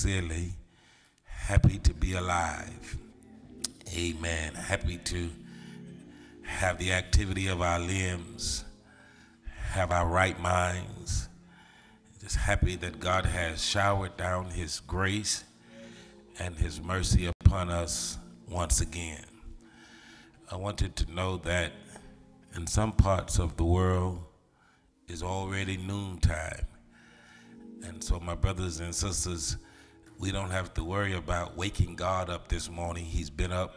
sincerely happy to be alive. Amen. Happy to have the activity of our limbs, have our right minds. Just happy that God has showered down His grace and His mercy upon us once again. I wanted to know that in some parts of the world is already noontime. And so, my brothers and sisters, we don't have to worry about waking God up this morning. He's been up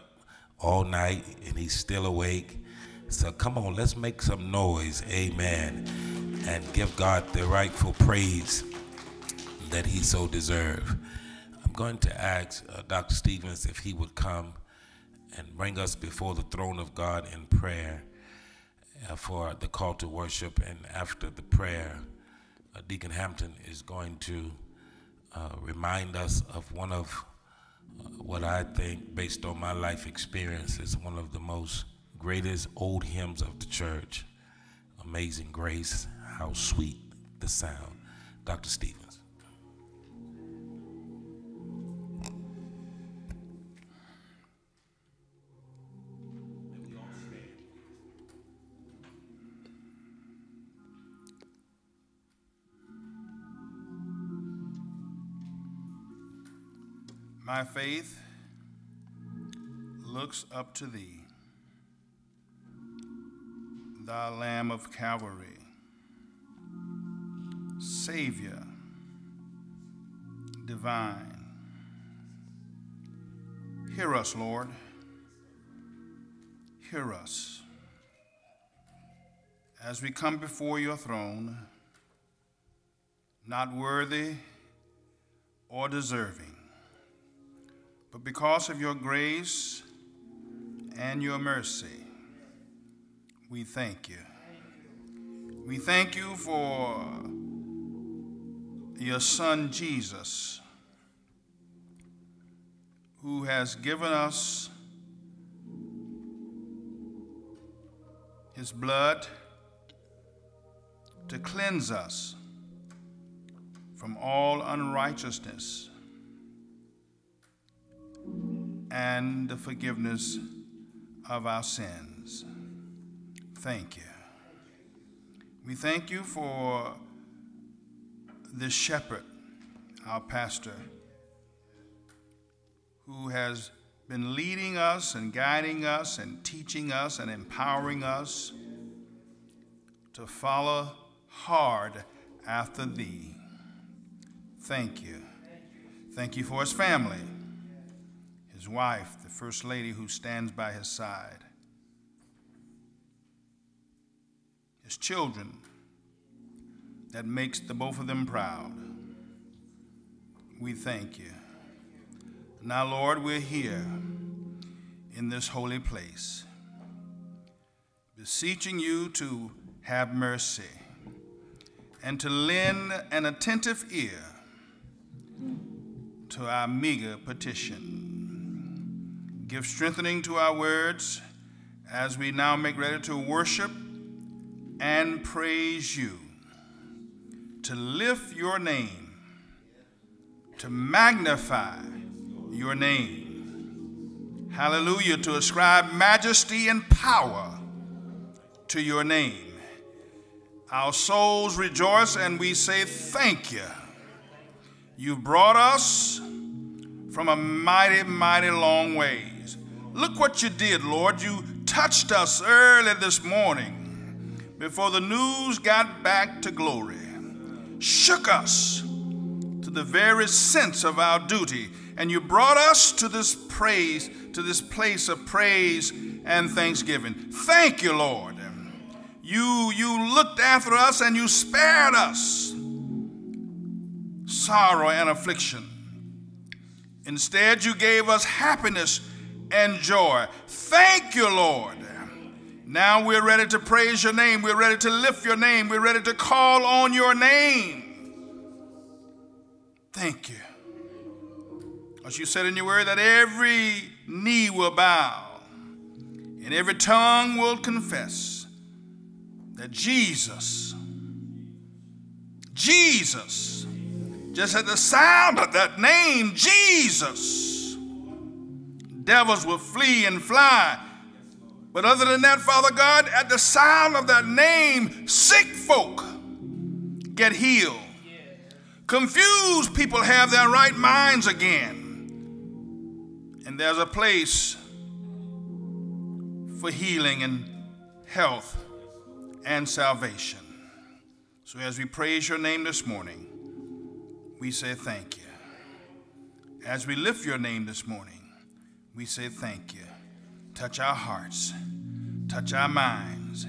all night and he's still awake. So, come on, let's make some noise. Amen. And give God the rightful praise that he so deserves. I'm going to ask uh, Dr. Stevens if he would come and bring us before the throne of God in prayer uh, for the call to worship. And after the prayer, uh, Deacon Hampton is going to uh, remind us of one of uh, what I think, based on my life experience, is one of the most greatest old hymns of the church Amazing Grace, how sweet the sound. Dr. Stevens. My faith looks up to thee, thy Lamb of Calvary, Savior divine. Hear us, Lord. Hear us as we come before your throne, not worthy or deserving but because of your grace and your mercy, we thank you. We thank you for your son Jesus, who has given us his blood to cleanse us from all unrighteousness and the forgiveness of our sins. Thank you. We thank you for this shepherd, our pastor, who has been leading us and guiding us and teaching us and empowering us to follow hard after thee. Thank you. Thank you for his family his wife, the first lady who stands by his side, his children that makes the both of them proud. We thank you. Now, Lord, we're here in this holy place, beseeching you to have mercy and to lend an attentive ear to our meager petition. Give strengthening to our words as we now make ready to worship and praise you, to lift your name, to magnify your name. Hallelujah, to ascribe majesty and power to your name. Our souls rejoice and we say, Thank you. You've brought us from a mighty, mighty long way. Look what you did, Lord. You touched us early this morning before the news got back to glory, shook us to the very sense of our duty, and you brought us to this praise, to this place of praise and thanksgiving. Thank you, Lord. You, you looked after us and you spared us sorrow and affliction. Instead, you gave us happiness and joy. Thank you, Lord. Now we're ready to praise your name. We're ready to lift your name. We're ready to call on your name. Thank you. As you said in your word, that every knee will bow and every tongue will confess that Jesus, Jesus Just at the sound of that name, Jesus, devils will flee and fly. But other than that, Father God, at the sound of that name, sick folk get healed. Confused people have their right minds again. And there's a place for healing and health and salvation. So as we praise your name this morning, we say thank you. As we lift your name this morning, we say thank you. Touch our hearts, touch our minds.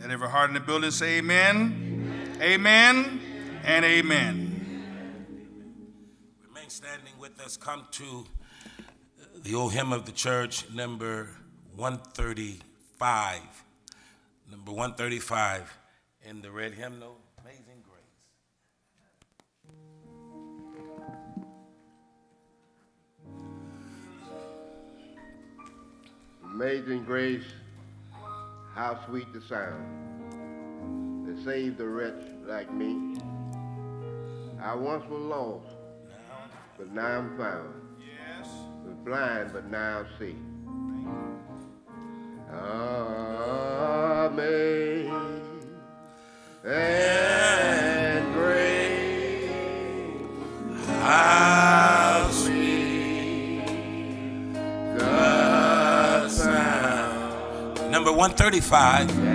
Let every heart in the building say amen, amen, and amen. Remain standing with us. Come to the old hymn of the church, number 135. Number 135 in the red hymnal, Amazing Amazing grace, how sweet the sound that saved a wretch like me. I once was lost, but now I'm found. Yes. Was blind, but now I see. Amazing 135.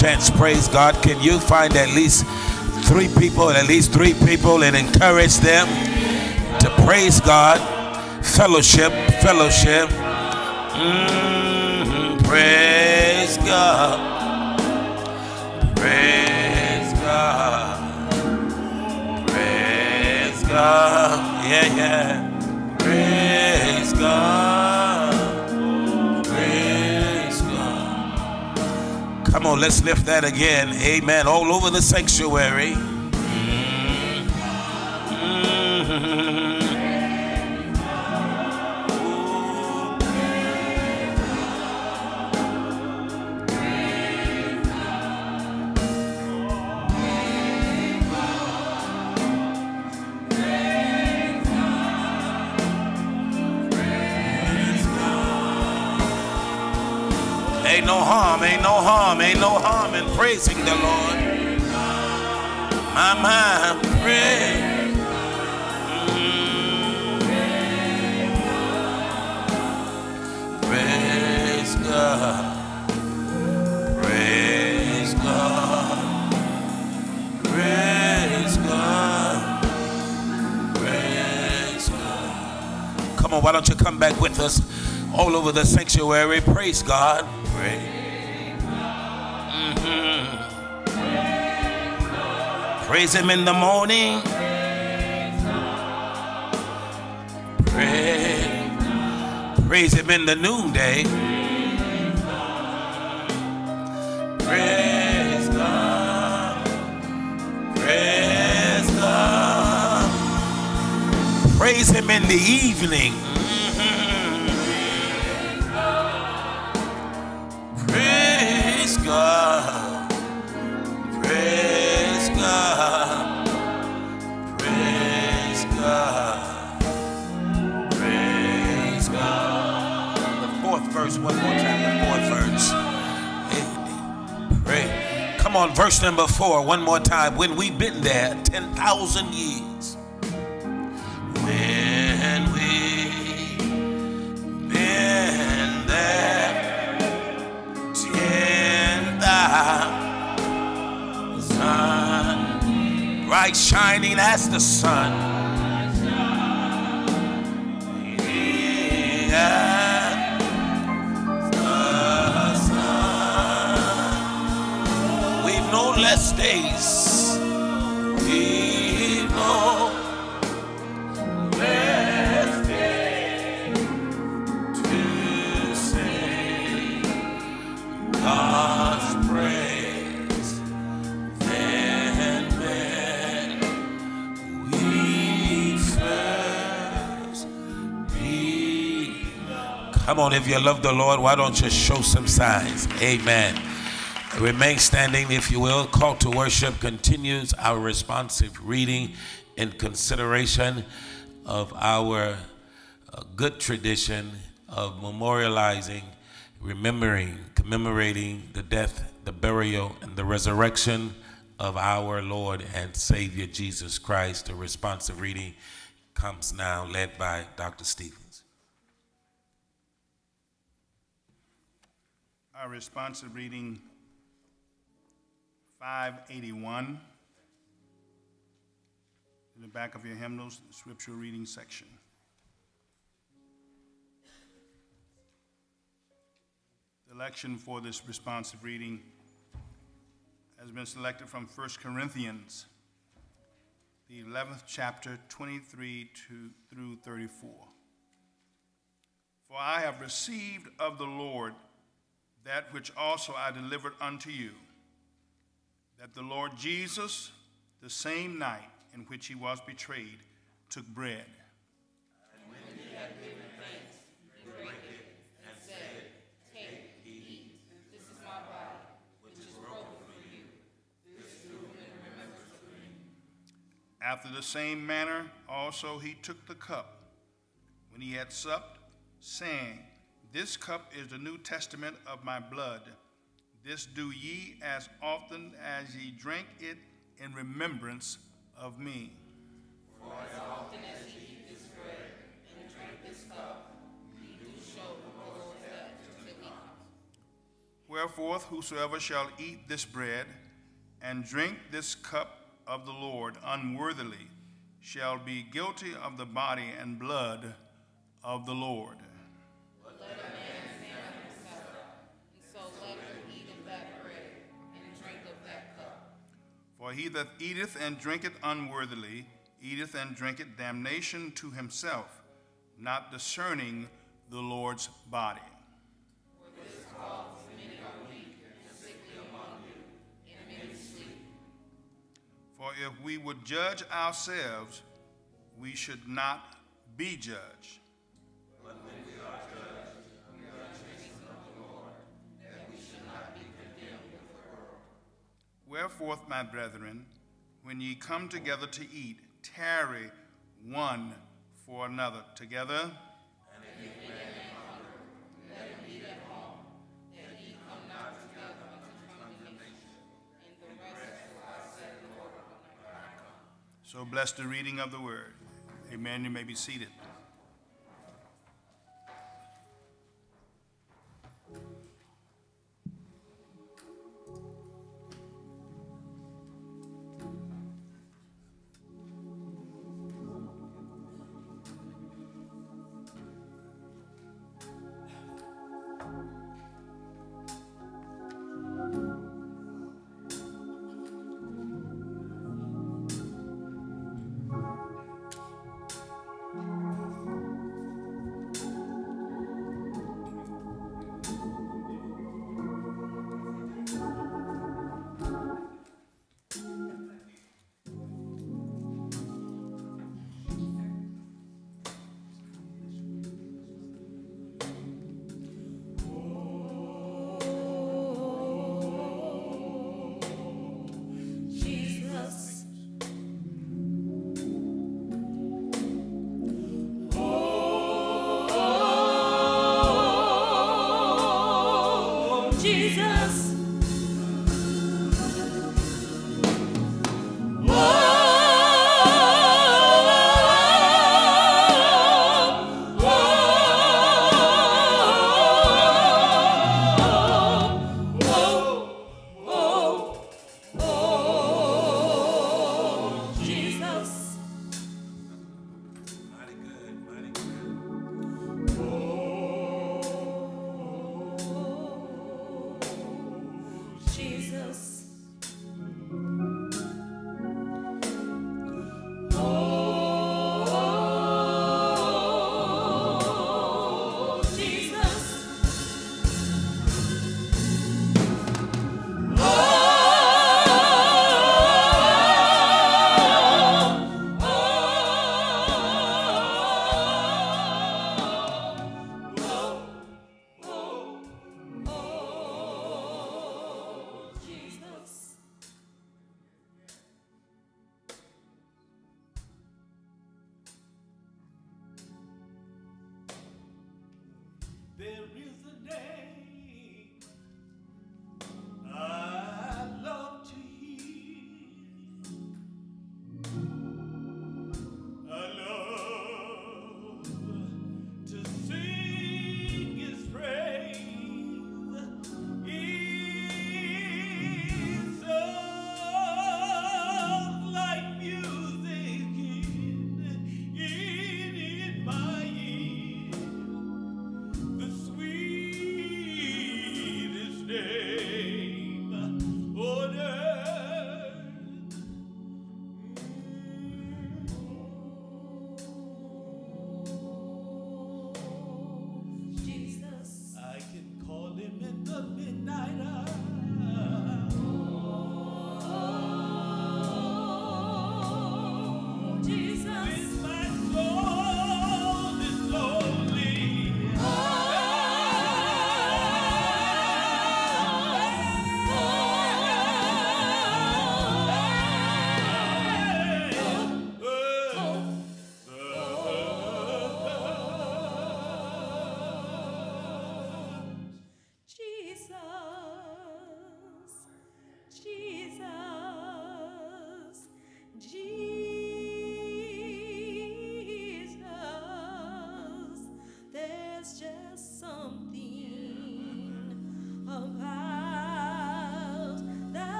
Chance, praise God, can you find at least three people, at least three people, and encourage them to praise God, fellowship, fellowship. Mm-hmm. Praise God. Praise God. Praise God. Yeah, yeah. Praise God. Come on, let's lift that again. Amen. All over the sanctuary. No harm, ain't no harm, ain't no harm in praising the Lord. My mind, pray. Praise God. Praise God. Praise God. Praise God. Come on, why don't you come back with us all over the sanctuary? Praise God. Praise. Mhm. Praise Him in the morning. Praise, praise Him in the noonday. Praise God. Praise God. Praise Him in the evening. Come on, verse number four, one more time. When we've been there 10,000 years. When we've been there ten thousand, bright shining as the sun. Yeah, We've less days. No days to sing. God's praise, then when we first. Come on, if you love the Lord, why don't you show some signs? Amen. Remain standing, if you will. Call to worship continues our responsive reading in consideration of our uh, good tradition of memorializing, remembering, commemorating the death, the burial, and the resurrection of our Lord and Savior Jesus Christ. The responsive reading comes now, led by Dr. Stevens. Our responsive reading 581 in the back of your hymnals, the scripture reading section. The election for this responsive reading has been selected from 1 Corinthians, the 11th chapter, 23 to, through 34. For I have received of the Lord that which also I delivered unto you, that the Lord Jesus, the same night in which he was betrayed, took bread. After the same manner also he took the cup when he had supped, saying, This cup is the New Testament of my blood. This do ye as often as ye drink it in remembrance of me. for as Wherefore, whosoever shall eat this bread and drink this cup of the Lord unworthily shall be guilty of the body and blood of the Lord. For he that eateth and drinketh unworthily eateth and drinketh damnation to himself, not discerning the Lord's body. For if we would judge ourselves, we should not be judged. Wherefore, my brethren, when ye come together to eat, tarry one for another. Together, so bless the reading of the word. Amen. You may be seated.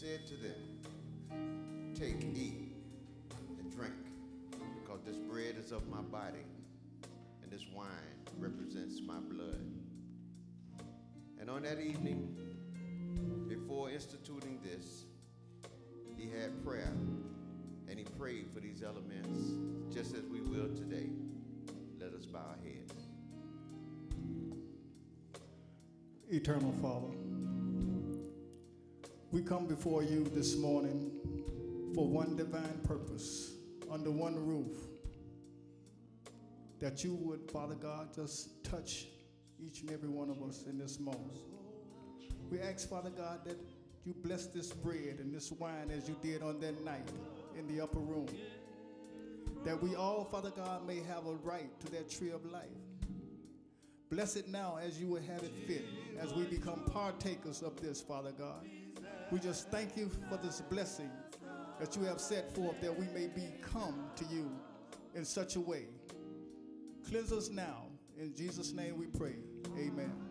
said to them, Take, eat, and drink, because this bread is of my body, and this wine represents my blood. And on that evening, before instituting this, he had prayer, and he prayed for these elements, just as we will today. Let us bow our heads. Eternal Father, we come before you this morning for one divine purpose, under one roof, that you would, Father God, just touch each and every one of us in this moment. We ask, Father God, that you bless this bread and this wine as you did on that night in the upper room. That we all, Father God, may have a right to that tree of life. Bless it now as you would have it fit, as we become partakers of this, Father God. We just thank you for this blessing that you have set forth that we may become to you in such a way. Cleanse us now. In Jesus' name we pray. Amen.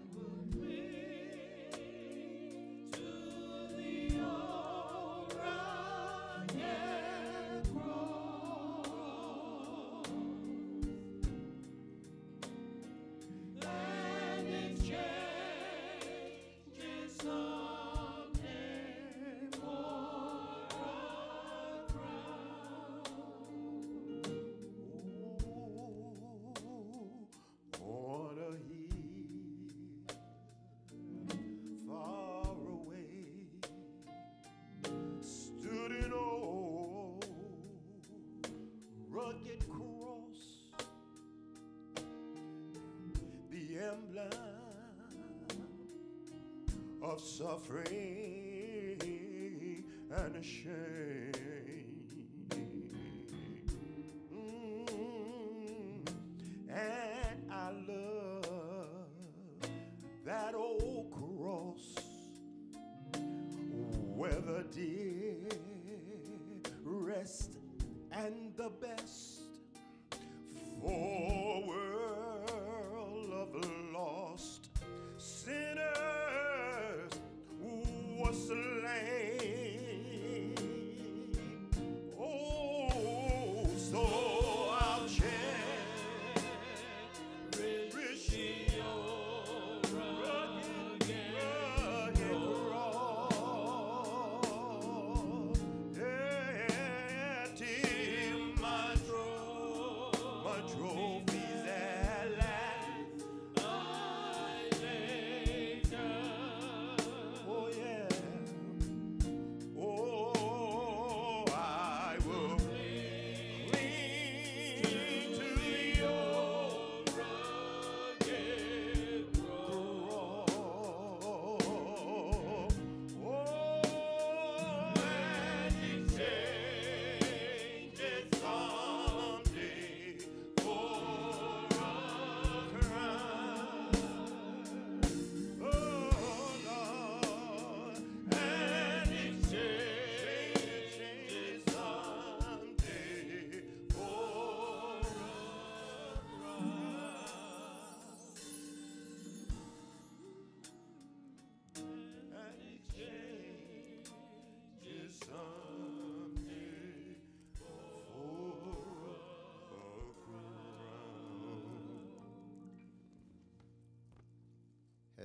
Suffering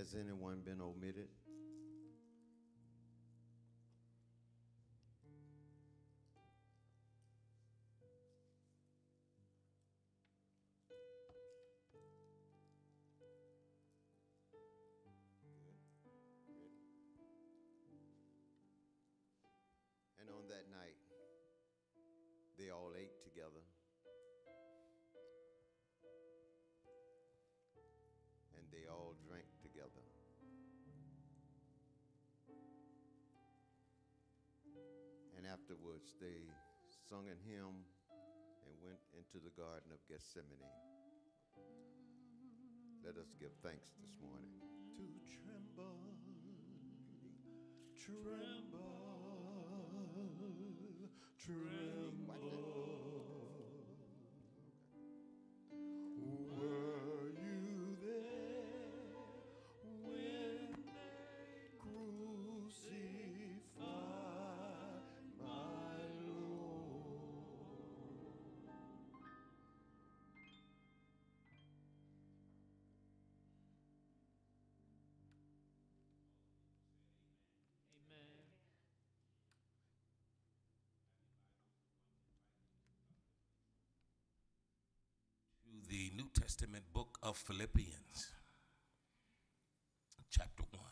Has anyone been omitted? Afterwards, they sung a hymn and went into the Garden of Gethsemane. Let us give thanks this morning. to tremble, tremble, tremble. Were New Testament book of Philippians, chapter 1.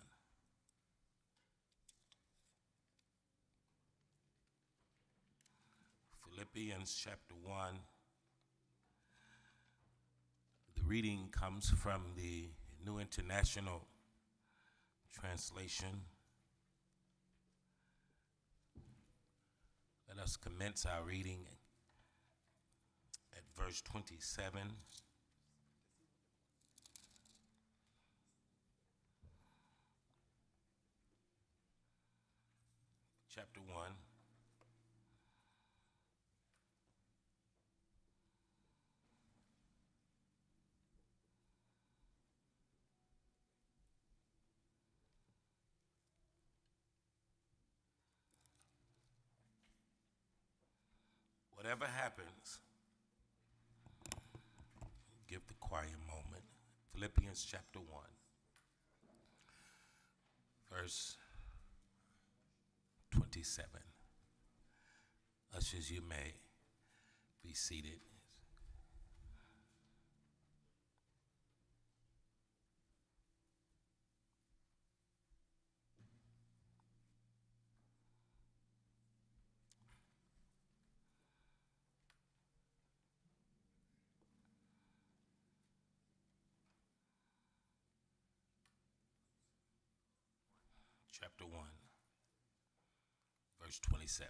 Philippians chapter 1. The reading comes from the New International Translation. Let us commence our reading at verse 27. Chapter 1. Whatever happens, give the choir a moment. Philippians chapter 1, verse 27. Ushers, you may be seated. Chapter 1, verse 27.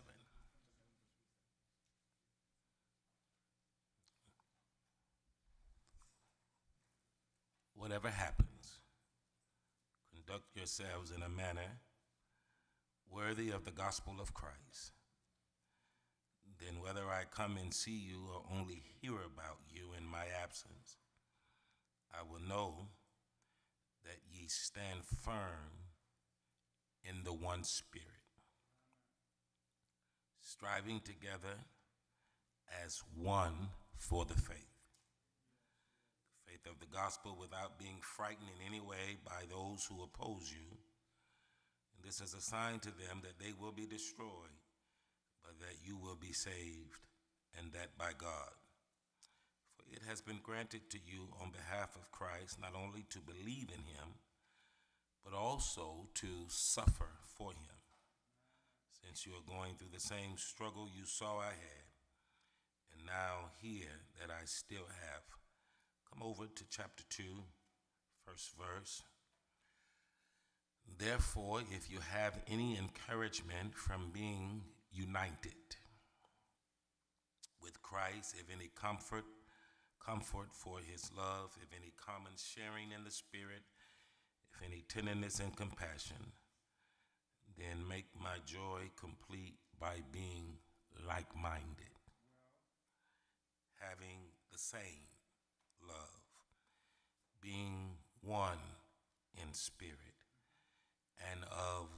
Whatever happens, conduct yourselves in a manner worthy of the gospel of Christ. Then, whether I come and see you or only hear about you in my absence, I will know that ye stand firm in the one spirit, striving together as one for the faith. The faith of the gospel without being frightened in any way by those who oppose you. And this is a sign to them that they will be destroyed, but that you will be saved, and that by God. For it has been granted to you on behalf of Christ not only to believe in him, but also to suffer for him. Since you are going through the same struggle you saw I had, and now hear that I still have. Come over to chapter 2, first verse. Therefore, if you have any encouragement from being united with Christ, if any comfort, comfort for his love, if any common sharing in the Spirit, if any tenderness and compassion, then make my joy complete by being like minded, having the same love, being one in spirit and of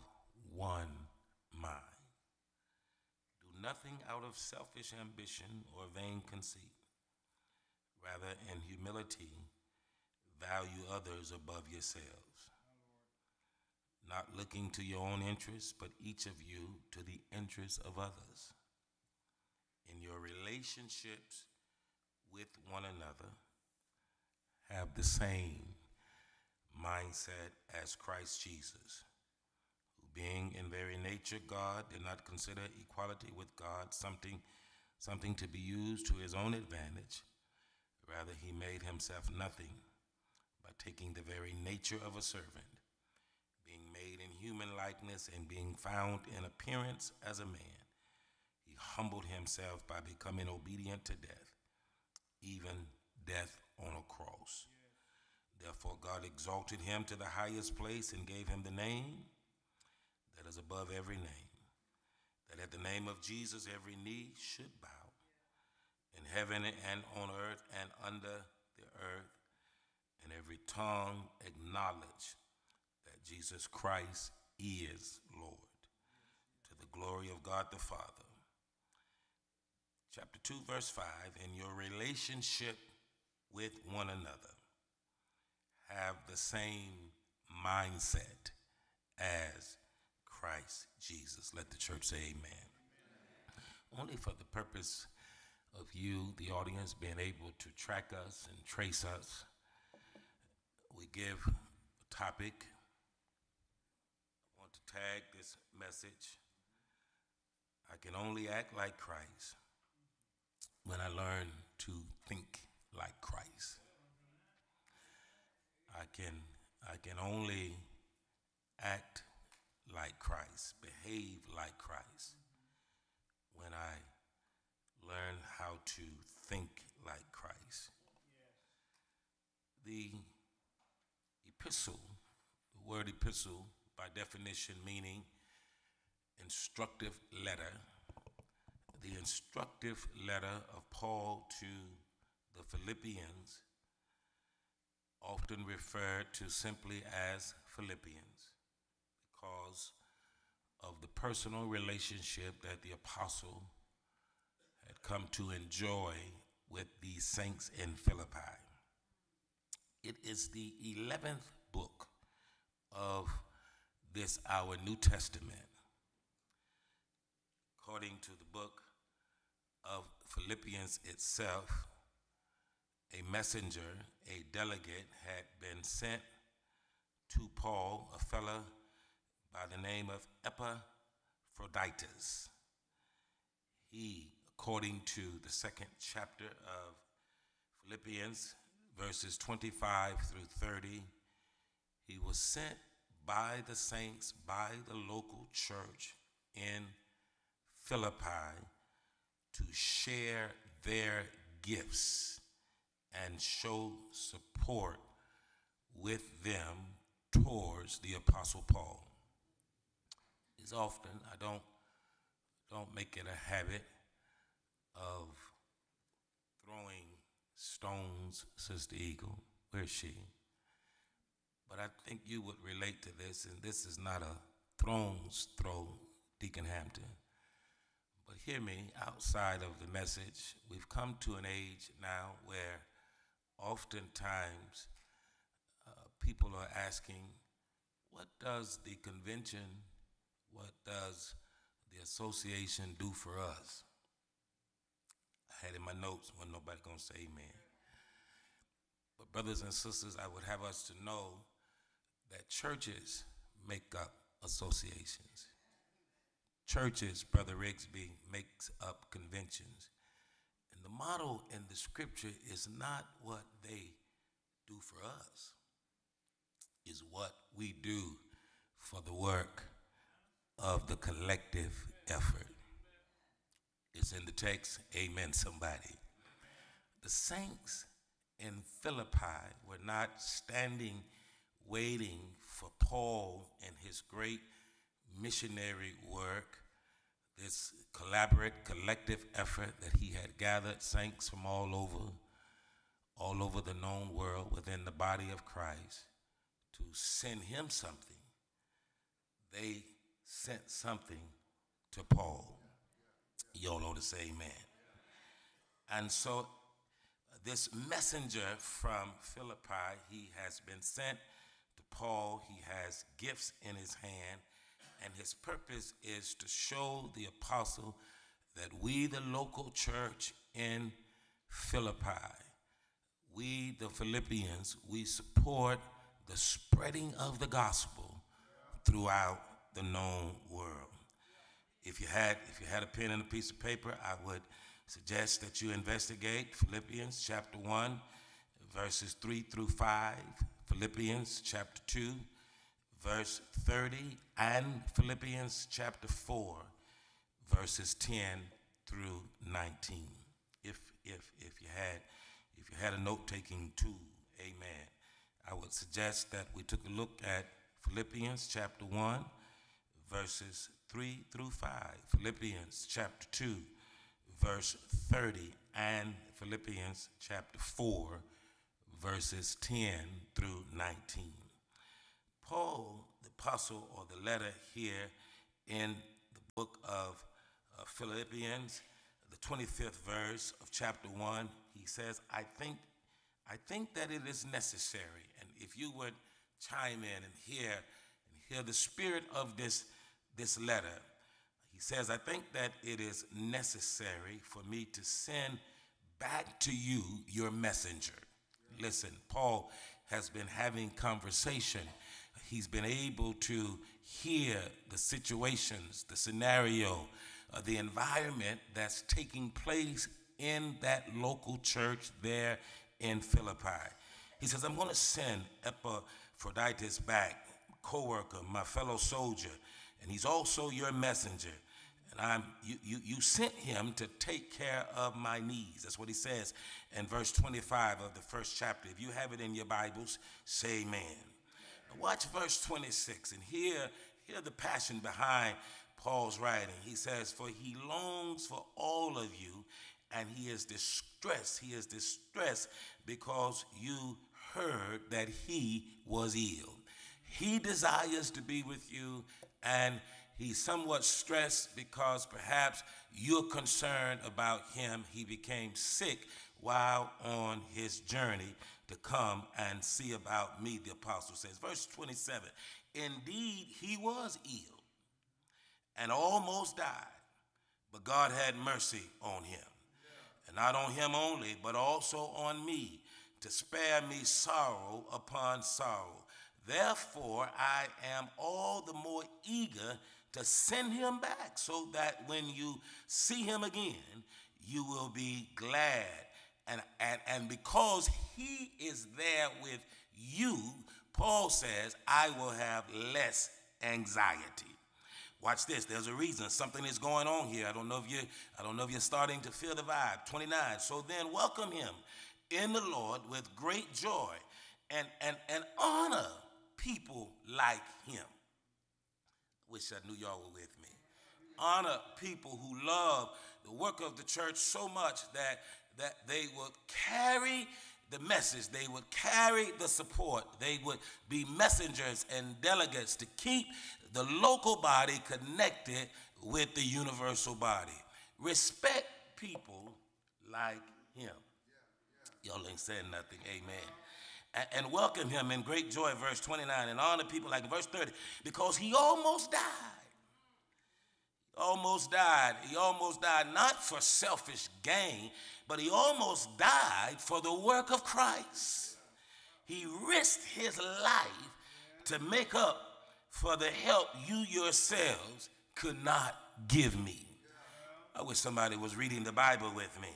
one mind. Do nothing out of selfish ambition or vain conceit. Rather, in humility, value others above yourselves. Not looking to your own interests, but each of you to the interests of others. In your relationships with one another, have the same mindset as Christ Jesus, who being in very nature God did not consider equality with God something, something to be used to his own advantage. Rather, he made himself nothing by taking the very nature of a servant, being made in human likeness and being found in appearance as a man. He humbled himself by becoming obedient to death, even death on a cross. Therefore, God exalted him to the highest place and gave him the name that is above every name, that at the name of Jesus every knee should bow in heaven and on earth and under the earth, and every tongue acknowledge that Jesus Christ is Lord, to the glory of God the Father. Chapter 2, verse 5 In your relationship with one another, have the same mindset as Christ Jesus. Let the church say amen. amen. Only for the purpose of you, the audience, being able to track us and trace us, we give a topic. I want to tag this message. I can only act like Christ when I learn to think like Christ. I can I can only act like Christ, behave like Christ when I learn how to think like Christ. The epistle, the word epistle, by definition meaning instructive letter, the instructive letter of Paul to the Philippians, often referred to simply as Philippians, because of the personal relationship that the apostle had come to enjoy with the saints in Philippi. It is the 11th book of this, our New Testament. According to the book of Philippians itself, a messenger, a delegate, had been sent to Paul, a fellow by the name of Epaphroditus. He, according to the second chapter of Philippians, verses 25 through 30, he was sent by the saints, by the local church in Philippi to share their gifts and show support with them towards the apostle Paul. It's often I don't don't make it a habit of throwing stones, Sister Eagle. Where's she? But I think you would relate to this, and this is not a thrones throw, Deacon Hampton. But hear me, outside of the message, we've come to an age now where oftentimes uh, people are asking, what does the convention, what does the association do for us? I had in my notes when nobody gonna say amen. But brothers and sisters, I would have us to know that churches make up associations. Churches, Brother Rigsby, makes up conventions. And the model in the scripture is not what they do for us, is what we do for the work of the collective effort. It's in the text, amen, somebody. The saints in Philippi were not standing waiting for Paul and his great missionary work, this collaborate, collective effort that he had gathered saints from all over, all over the known world within the body of Christ to send him something. They sent something to Paul. Y'all ought to say amen. And so this messenger from Philippi, he has been sent Paul. He has gifts in his hand, and his purpose is to show the apostle that we, the local church in Philippi, we, the Philippians, we support the spreading of the gospel throughout the known world. If you had, if you had a pen and a piece of paper, I would suggest that you investigate Philippians chapter 1, verses 3 through 5, Philippians chapter 2, verse 30, and Philippians chapter 4, verses 10 through 19. If, if, if, you had, if you had a note taking tool, amen, I would suggest that we took a look at Philippians chapter 1, verses 3 through 5, Philippians chapter 2, verse 30, and Philippians chapter 4, verses 10 through 19. Paul, the apostle, or the letter here in the book of uh, Philippians, the 25th verse of chapter 1, he says, I think, I think that it is necessary. And if you would chime in and hear, and hear the spirit of this, this letter, he says, I think that it is necessary for me to send back to you your messenger. Listen, Paul has been having conversation. He's been able to hear the situations, the scenario, uh, the environment that's taking place in that local church there in Philippi. He says, I'm going to send Epaphroditus back, co-worker, my fellow soldier, and he's also your messenger. And I'm, you, you, you sent him to take care of my needs. That's what he says in verse 25 of the first chapter. If you have it in your Bibles, say amen. Now watch verse 26 and hear, hear the passion behind Paul's writing. He says, For he longs for all of you, and he is distressed. He is distressed because you heard that he was ill. He desires to be with you, and he's somewhat stressed because perhaps you're concerned about him. He became sick while on his journey to come and see about me, the apostle says. Verse 27 Indeed, he was ill and almost died, but God had mercy on him. And not on him only, but also on me, to spare me sorrow upon sorrow. Therefore, I am all the more eager to send him back so that when you see him again, you will be glad. And, and, and because he is there with you, Paul says, I will have less anxiety. Watch this. There's a reason. Something is going on here. I don't know if you I don't know if you're starting to feel the vibe. 29. So then welcome him in the Lord with great joy and and and honor people like him. Wish I knew y'all were with me. Honor people who love the work of the church so much that that they would carry the message, they would carry the support, they would be messengers and delegates to keep the local body connected with the universal body. Respect people like him. Y'all ain't saying nothing, amen. And welcome him in great joy, verse 29, and honor people like verse 30, because he almost died. Almost died. He almost died not for selfish gain, but he almost died for the work of Christ. He risked his life to make up for the help you yourselves could not give me. I wish somebody was reading the Bible with me.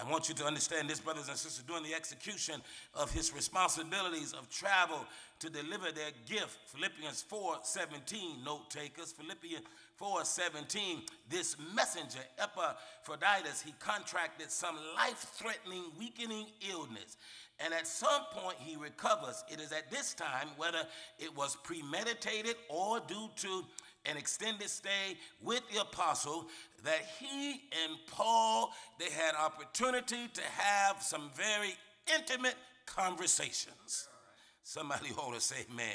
I want you to understand this, brothers and sisters, during the execution of his responsibilities of travel to deliver their gift. Philippians 4 17, note takers. Philippians 4 17, this messenger, Epaphroditus, he contracted some life threatening, weakening illness. And at some point he recovers. It is at this time, whether it was premeditated or due to an extended stay with the apostle, that he and Paul they had opportunity to have some very intimate conversations. Somebody to say, man.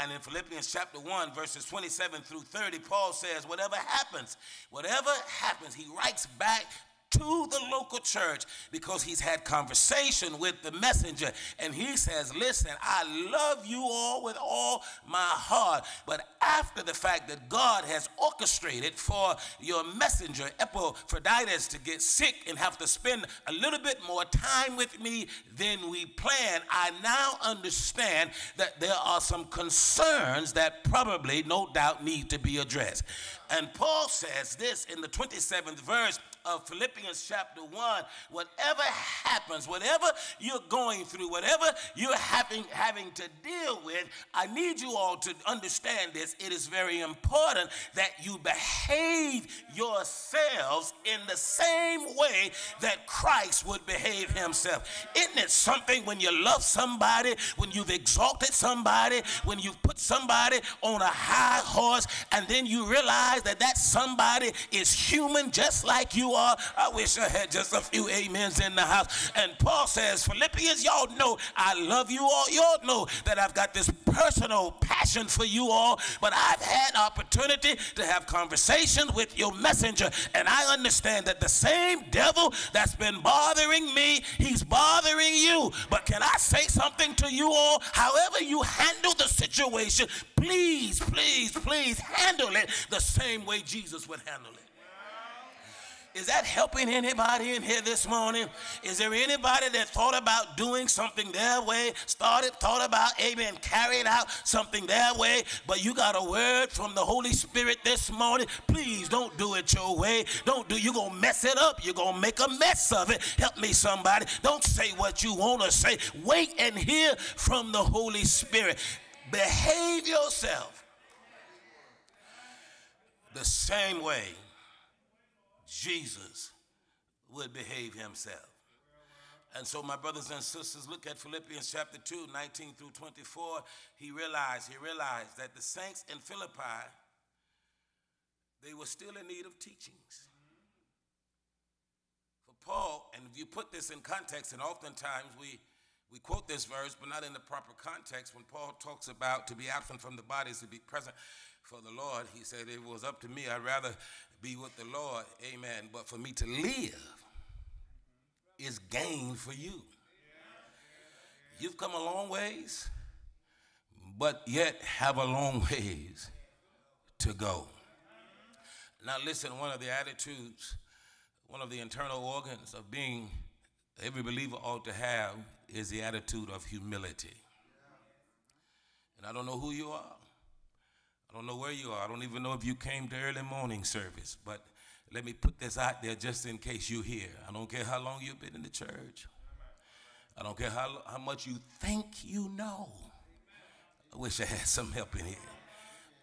And in Philippians chapter 1, verses 27 through 30, Paul says, Whatever happens, whatever happens, he writes back to the local church because he's had conversation with the messenger. And he says listen i love you all with all my heart but after the fact that god has orchestrated for your messenger epaphroditus to get sick and have to spend a little bit more time with me than we planned i now understand that there are some concerns that probably no doubt need to be addressed. And paul says this in the 27th verse of Philippians chapter 1, whatever happens, whatever you're going through, whatever you're having, having to deal with, I need you all to understand this. It is very important that you behave yourselves in the same way that Christ would behave himself. Isn't it something when you love somebody, when you've exalted somebody, when you've put somebody on a high horse, and then you realize that that somebody is human just like you are. I wish I had just a few amens in the house. And Paul says, Philippians, y'all know I love you all. Y'all know that I've got this personal passion for you all, but I've had opportunity to have conversation with your messenger, and I understand that the same devil that's been bothering me, he's bothering you. But can I say something to you all? However you handle the situation, please, please, please handle it the same way Jesus would handle it. Is that helping anybody in here this morning? Is there anybody that thought about doing something their way, started, thought about, amen, carried out something their way, but you got a word from the Holy Spirit this morning? Please don't do it your way. Don't do, you're going to mess it up. You're going to make a mess of it. Help me, somebody. Don't say what you want to say. Wait and hear from the Holy Spirit. Behave yourself the same way Jesus would behave himself. And so, my brothers and sisters, look at Philippians chapter 2, 19 through 24. He realized, he realized that the saints in Philippi, they were still in need of teachings. For Paul, and if you put this in context, and oftentimes we, we quote this verse, but not in the proper context, when Paul talks about to be absent from the bodies, to be present for the Lord, he said, it was up to me, I'd rather be with the Lord, amen. But for me to live is gain for you. You've come a long ways, but yet have a long ways to go. Now, listen, one of the attitudes, one of the internal organs of being every believer ought to have is the attitude of humility. And I don't know who you are. I don't know where you are. I don't even know if you came to early morning service, but let me put this out there just in case you're here. I don't care how long you've been in the church. I don't care how, how much you think you know. I wish I had some help in here.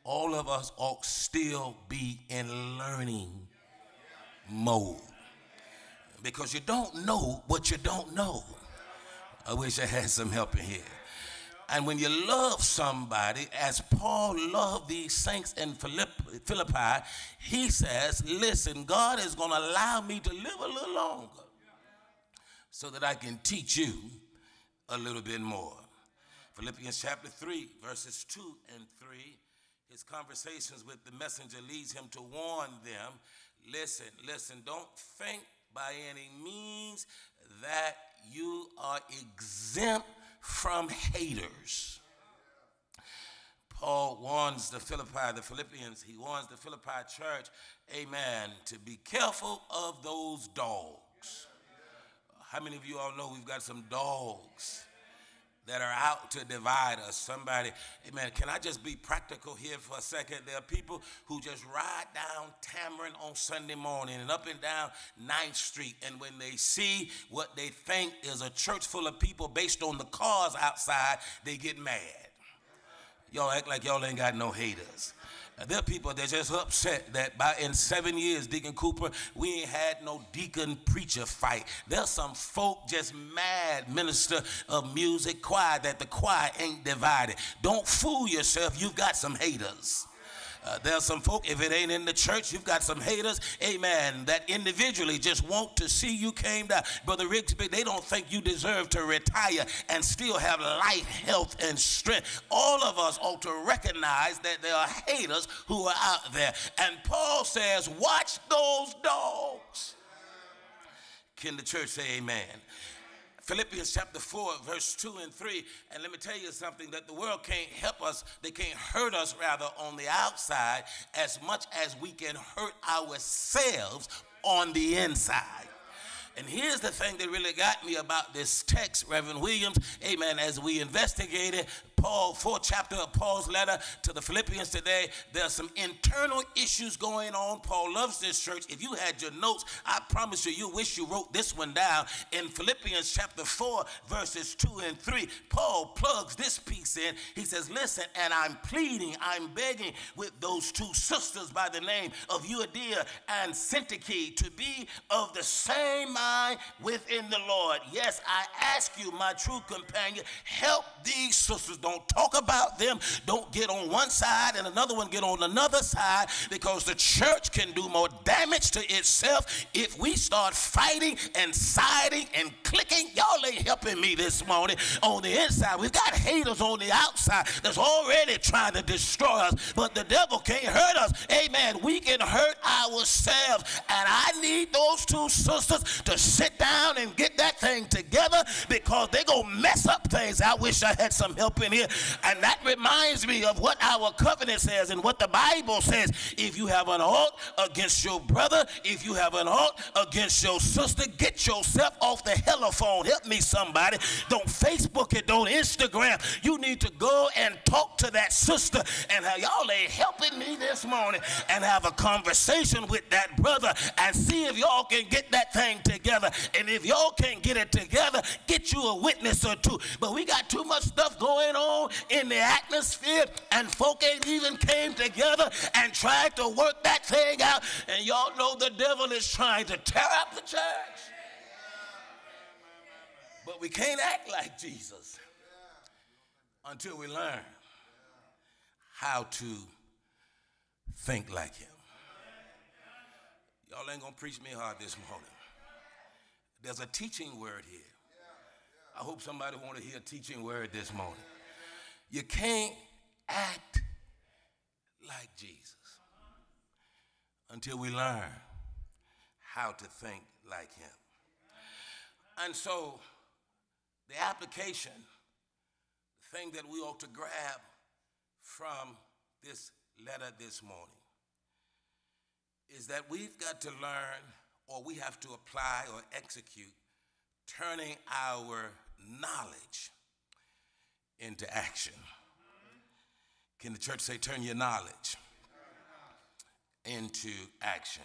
All of us ought still be in learning mode because you don't know what you don't know. I wish I had some help in here. And when you love somebody, as Paul loved these saints in Philippi, he says, Listen, God is going to allow me to live a little longer so that I can teach you a little bit more. Philippians chapter 3, verses 2 and 3, his conversations with the messenger leads him to warn them listen, listen, don't think by any means that you are exempt from haters. Paul warns the Philippi, the Philippians, he warns the Philippi church, amen, to be careful of those dogs. How many of you all know we've got some dogs that are out to divide us. Somebody, amen. Can I just be practical here for a second? There are people who just ride down Tamarind on Sunday morning and up and down 9th Street, and when they see what they think is a church full of people based on the cars outside, they get mad. Y'all act like y'all ain't got no haters. There are people that just upset that by in seven years, Deacon Cooper, we ain't had no deacon preacher fight. There's some folk just mad minister of music choir that the choir ain't divided. Don't fool yourself. You've got some haters. Uh, there's some folk, if it ain't in the church, you've got some haters, amen, that individually just want to see you came down. Brother Rigsby, they don't think you deserve to retire and still have life, health, and strength. All of us ought to recognize that there are haters who are out there. And Paul says, watch those dogs. Can the church say amen? Philippians chapter 4, verse 2 and 3. And let me tell you something that the world can't help us, they can't hurt us rather on the outside as much as we can hurt ourselves on the inside. And here's the thing that really got me about this text, Reverend Williams, amen, as we investigated Paul, fourth chapter of Paul's letter to the Philippians today, there's some internal issues going on. Paul loves this church. If you had your notes, I promise you, you wish you wrote this one down. In Philippians chapter 4, verses 2 and 3, Paul plugs this piece in. He says, Listen, and I'm pleading, I'm begging with those two sisters by the name of Euodia and Syntyche to be of the same mind within the Lord. Yes, I ask you, my true companion, help these sisters. Don't talk about them. Don't get on one side and another one get on another side because the church can do more damage to itself if we start fighting and siding and clicking. Y'all ain't helping me this morning on the inside. We've got haters on the outside that's already trying to destroy us, but the devil can't hurt us. Amen. We can hurt ourselves. And I need those two sisters to sit down and get that thing together because they're going to mess up things. I wish I had some help in here And that reminds me of what our covenant says and what the Bible says. If you have an ought against your brother, if you have an ought against your sister, get yourself off the telephone. Help me, somebody. Don't Facebook it, don't Instagram. You need to go and talk to that sister. And y'all ain't helping me this morning and have a conversation with that brother and see if y'all can get that thing together. And if y'all can't get it together, get you a witness or two. But we got too much stuff going on on in the atmosphere, and folk ain't even came together and tried to work that thing out. And y'all know the devil is trying to tear up the church. But we can't act like Jesus until we learn how to think like him. Y'all ain't gonna preach me hard this morning. There's a teaching word here. I hope somebody want to hear a teaching word this morning. You can't act like Jesus until we learn how to think like him. And so, the application, the thing that we ought to grab from this letter this morning, is that we've got to learn or we have to apply or execute turning our knowledge into action. Can the church say, turn your knowledge into action?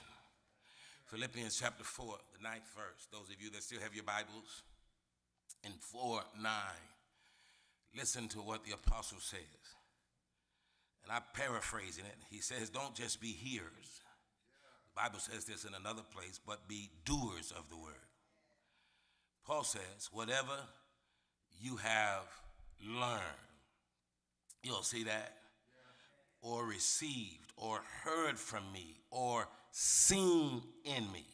Philippians chapter 4, the ninth verse. Those of you that still have your Bibles, in 4 9, Listen to what the apostle says. And I'm paraphrasing it. He says, Don't just be hearers. The Bible says this in another place, but be doers of the word. Paul says, Whatever you have learned, you'll see that, or received, or heard from me, or seen in me,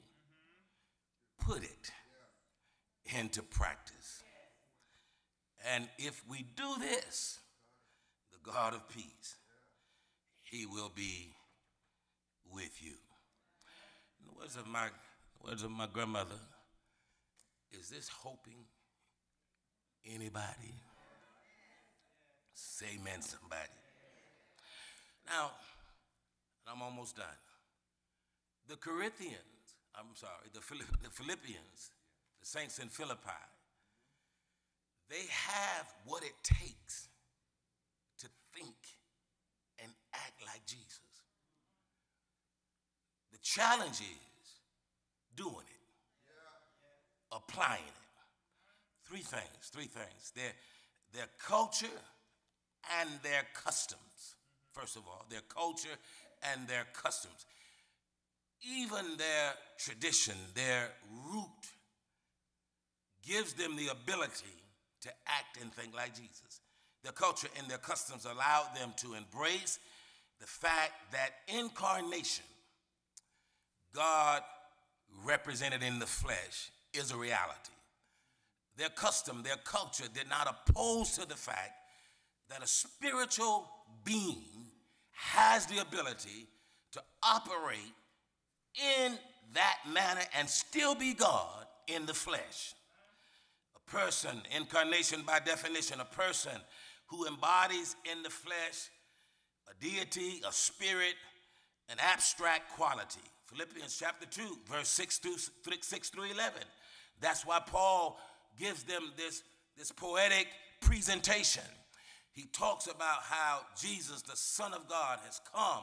put it into practice. And if we do this, the God of peace, he will be with you. In the words of my words of my grandmother, is this hoping anybody? Say amen, somebody. Now, I'm almost done. The Corinthians, I'm sorry, the, the Philippians, the saints in Philippi, they have what it takes to think and act like Jesus. The challenge is doing it, applying it. Three things, three things. Their, their culture and their customs. First of all, their culture and their customs. Even their tradition, their root, gives them the ability to act and think like Jesus. Their culture and their customs allowed them to embrace the fact that incarnation, God represented in the flesh, is a reality. Their custom, their culture did not oppose to the fact that a spiritual being has the ability to operate in that manner and still be God in the flesh. A person, incarnation by definition, a person who embodies in the flesh a deity, a spirit, an abstract quality. Philippians chapter 2, verse 6 through, 6 through 11. That's why Paul gives them this, this poetic presentation. He talks about how Jesus, the Son of God, has come.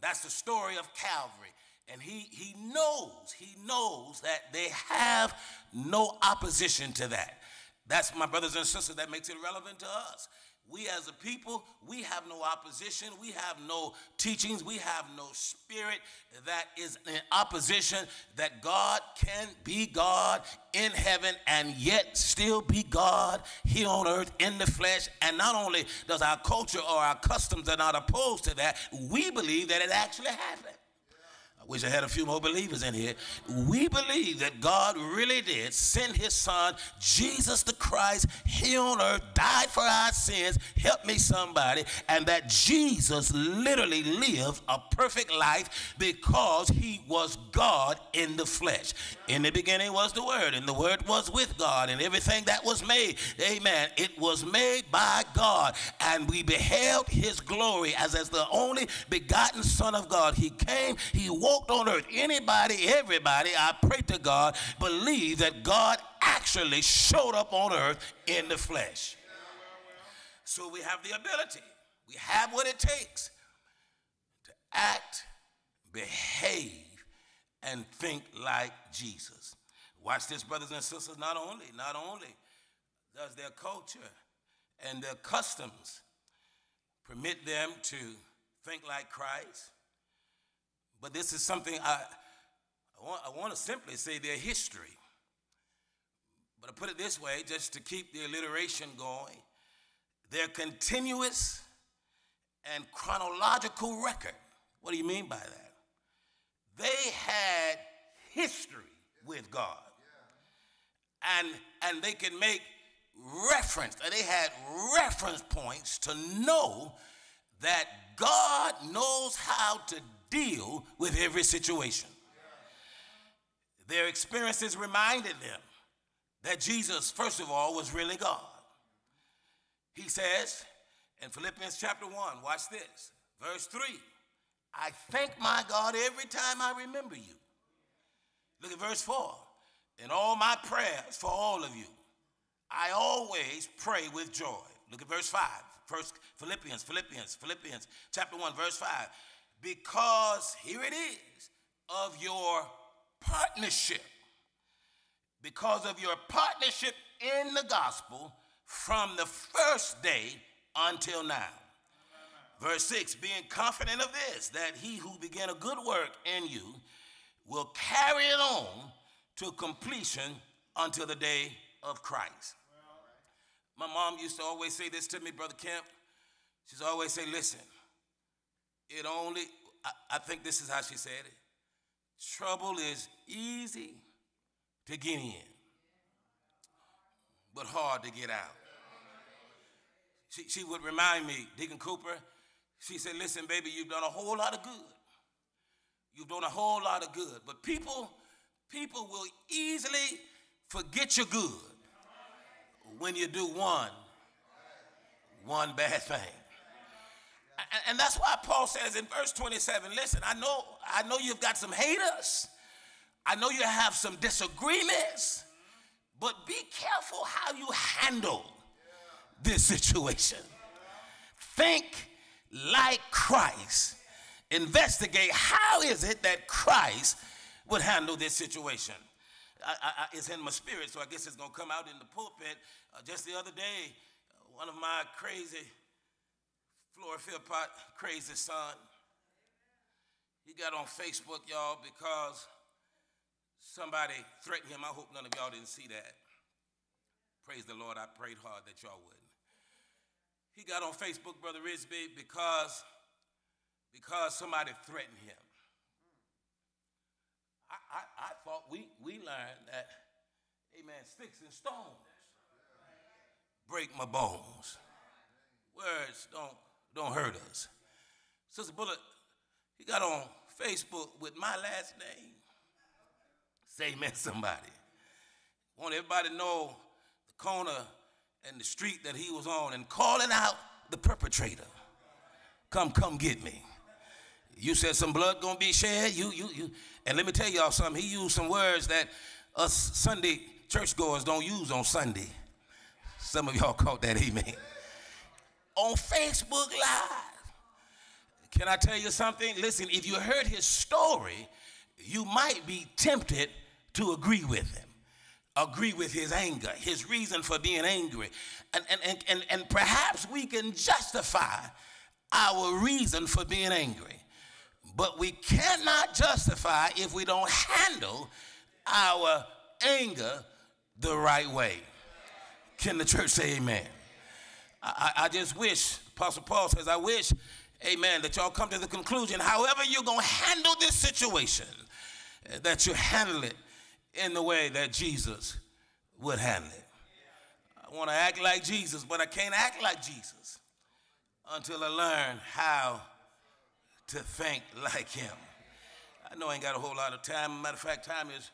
That's the story of Calvary. And he, he knows, he knows that they have no opposition to that. That's my brothers and sisters, that makes it relevant to us. We as a people, we have no opposition, we have no teachings, we have no spirit that is in opposition that God can be God in heaven and yet still be God here on earth in the flesh. And not only does our culture or our customs are not opposed to that, we believe that it actually happened wish I had a few more believers in here. We believe that God really did send his son, Jesus the Christ, here on earth, died for our sins. Help me, somebody. And that Jesus literally lived a perfect life because he was God in the flesh. In the beginning was the Word, and the Word was with God, and everything that was made, amen, it was made by God. And we beheld his glory as, as the only begotten Son of God. He came, he walked walked on earth, anybody, everybody, I pray to God, believe that God actually showed up on earth in the flesh. So we have the ability, we have what it takes to act, behave, and think like Jesus. Watch this, brothers and sisters. Not only, not only does their culture and their customs permit them to think like Christ, but this is something I, I, want, I want to simply say their history. But I put it this way, just to keep the alliteration going, their continuous and chronological record. What do you mean by that? They had history with God. And, and they can make reference, they had reference points to know that God knows how to deal with every situation. Their experiences reminded them that Jesus, first of all, was really God. He says in Philippians chapter 1, watch this, verse 3 I thank my God every time I remember you. Look at verse 4. In all my prayers for all of you, I always pray with joy. Look at verse 5. First Philippians, Philippians, Philippians chapter 1, verse 5 because here it is of your partnership. Because of your partnership in the gospel from the first day until now. Verse 6 being confident of this, that he who began a good work in you will carry it on to completion until the day of Christ. My mom used to always say this to me, Brother Kemp. She's always say, listen, it only, I, I think this is how she said it. Trouble is easy to get in, but hard to get out. She, she would remind me, Deacon Cooper, she said, listen, baby, you've done a whole lot of good. You've done a whole lot of good. But people, people will easily forget your good when you do one, one bad thing. And that's why Paul says in verse 27, listen, I know, I know you've got some haters. I know you have some disagreements, but be careful how you handle this situation. Think like Christ. Investigate how is it that Christ would handle this situation. I, I, it's in my spirit, so I guess it's going to come out in the pulpit. Uh, just the other day, one of my crazy Flora Philpott crazy son. He got on Facebook, y'all, because somebody threatened him. I hope none of y'all didn't see that. Praise the Lord, I prayed hard that y'all wouldn't. He got on Facebook, Brother Risby, because, because somebody threatened him. I, I, I thought we, we learned that, amen, sticks and stones break my bones. Words don't don't hurt us. Sister Bullet, he got on Facebook with my last name. Say amen, somebody. Want everybody to know the corner and the street that he was on and calling out the perpetrator. Come, come get me. You said some blood gonna be shed. You, you, you. And let me tell y'all something. He used some words that us Sunday churchgoers don't use on Sunday. Some of y'all caught that, amen on Facebook Live. Can I tell you something? Listen, if you heard his story, you might be tempted to agree with him, agree with his anger, his reason for being angry. And, and, and, and, and perhaps we can justify our reason for being angry. But we cannot justify if we don't handle our anger the right way. Can the church say amen? I, I just wish, Apostle Paul says, I wish, amen, that y'all come to the conclusion, however you're going to handle this situation, that you handle it in the way that Jesus would handle it. I want to act like Jesus, but I can't act like Jesus until I learn how to think like him. I know I ain't got a whole lot of time. Matter of fact, time is,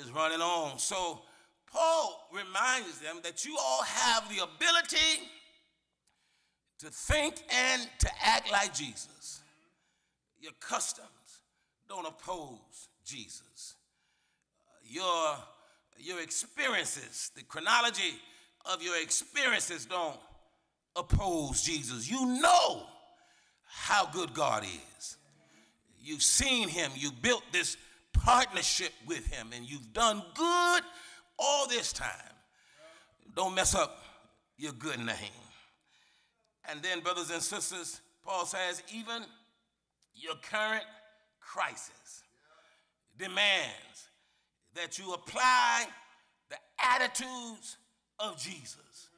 is running on. So Paul reminds them that you all have the ability to think and to act like Jesus. Your customs don't oppose Jesus. Uh, your, your experiences, the chronology of your experiences don't oppose Jesus. You know how good God is. You've seen him, you built this partnership with him, and you've done good all this time. Don't mess up your good name. And then, brothers and sisters, Paul says, even your current crisis demands that you apply the attitudes of Jesus.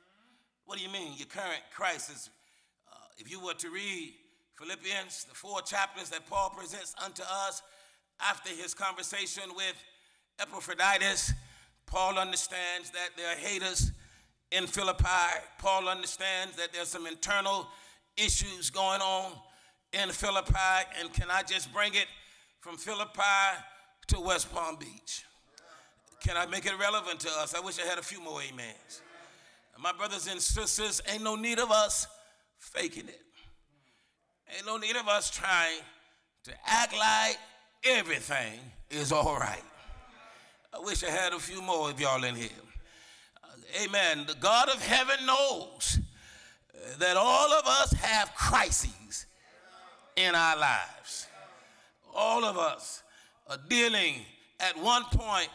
What do you mean, your current crisis? Uh, if you were to read Philippians, the four chapters that Paul presents unto us after his conversation with Epaphroditus, Paul understands that there are haters in Philippi. Paul understands that there's some internal issues going on in Philippi. And can I just bring it from Philippi to West Palm Beach? Can I make it relevant to us? I wish I had a few more amens. My brothers and sisters, ain't no need of us faking it. Ain't no need of us trying to act like everything is all right. I wish I had a few more of y'all in here amen, the God of heaven knows that all of us have crises in our lives. All of us are dealing at one point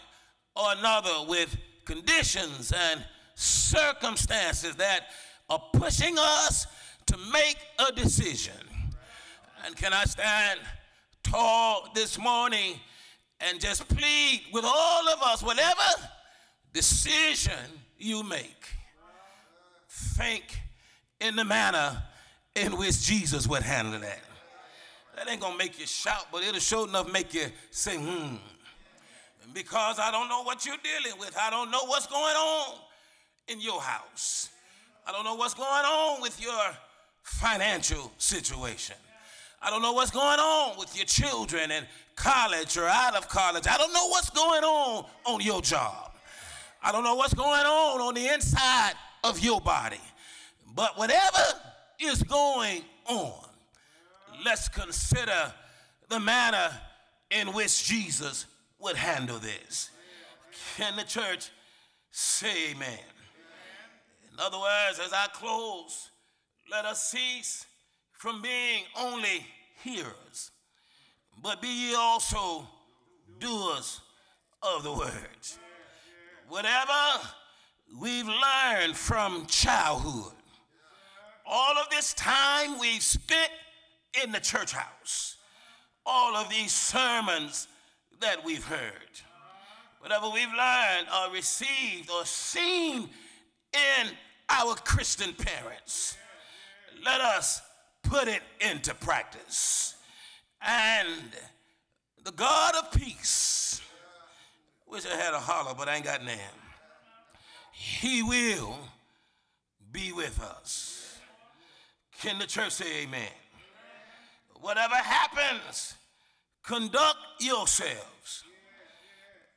or another with conditions and circumstances that are pushing us to make a decision. And can I stand tall this morning and just plead with all of us, whatever decision you make, think in the manner in which Jesus would handle that. That ain't gonna make you shout, but it'll sure enough make you say, hmm. Because I don't know what you're dealing with. I don't know what's going on in your house. I don't know what's going on with your financial situation. I don't know what's going on with your children in college or out of college. I don't know what's going on on your job. I don't know what's going on on the inside of your body. But whatever is going on, let's consider the manner in which Jesus would handle this. Can the church say amen? In other words, as I close, let us cease from being only hearers, but be ye also doers of the words. Whatever we've learned from childhood, all of this time we've spent in the church house, all of these sermons that we've heard, whatever we've learned or received or seen in our Christian parents, let us put it into practice. And the God of peace, wish I had a holler, but I ain't got none. He will be with us. Can the church say amen? Whatever happens, conduct yourselves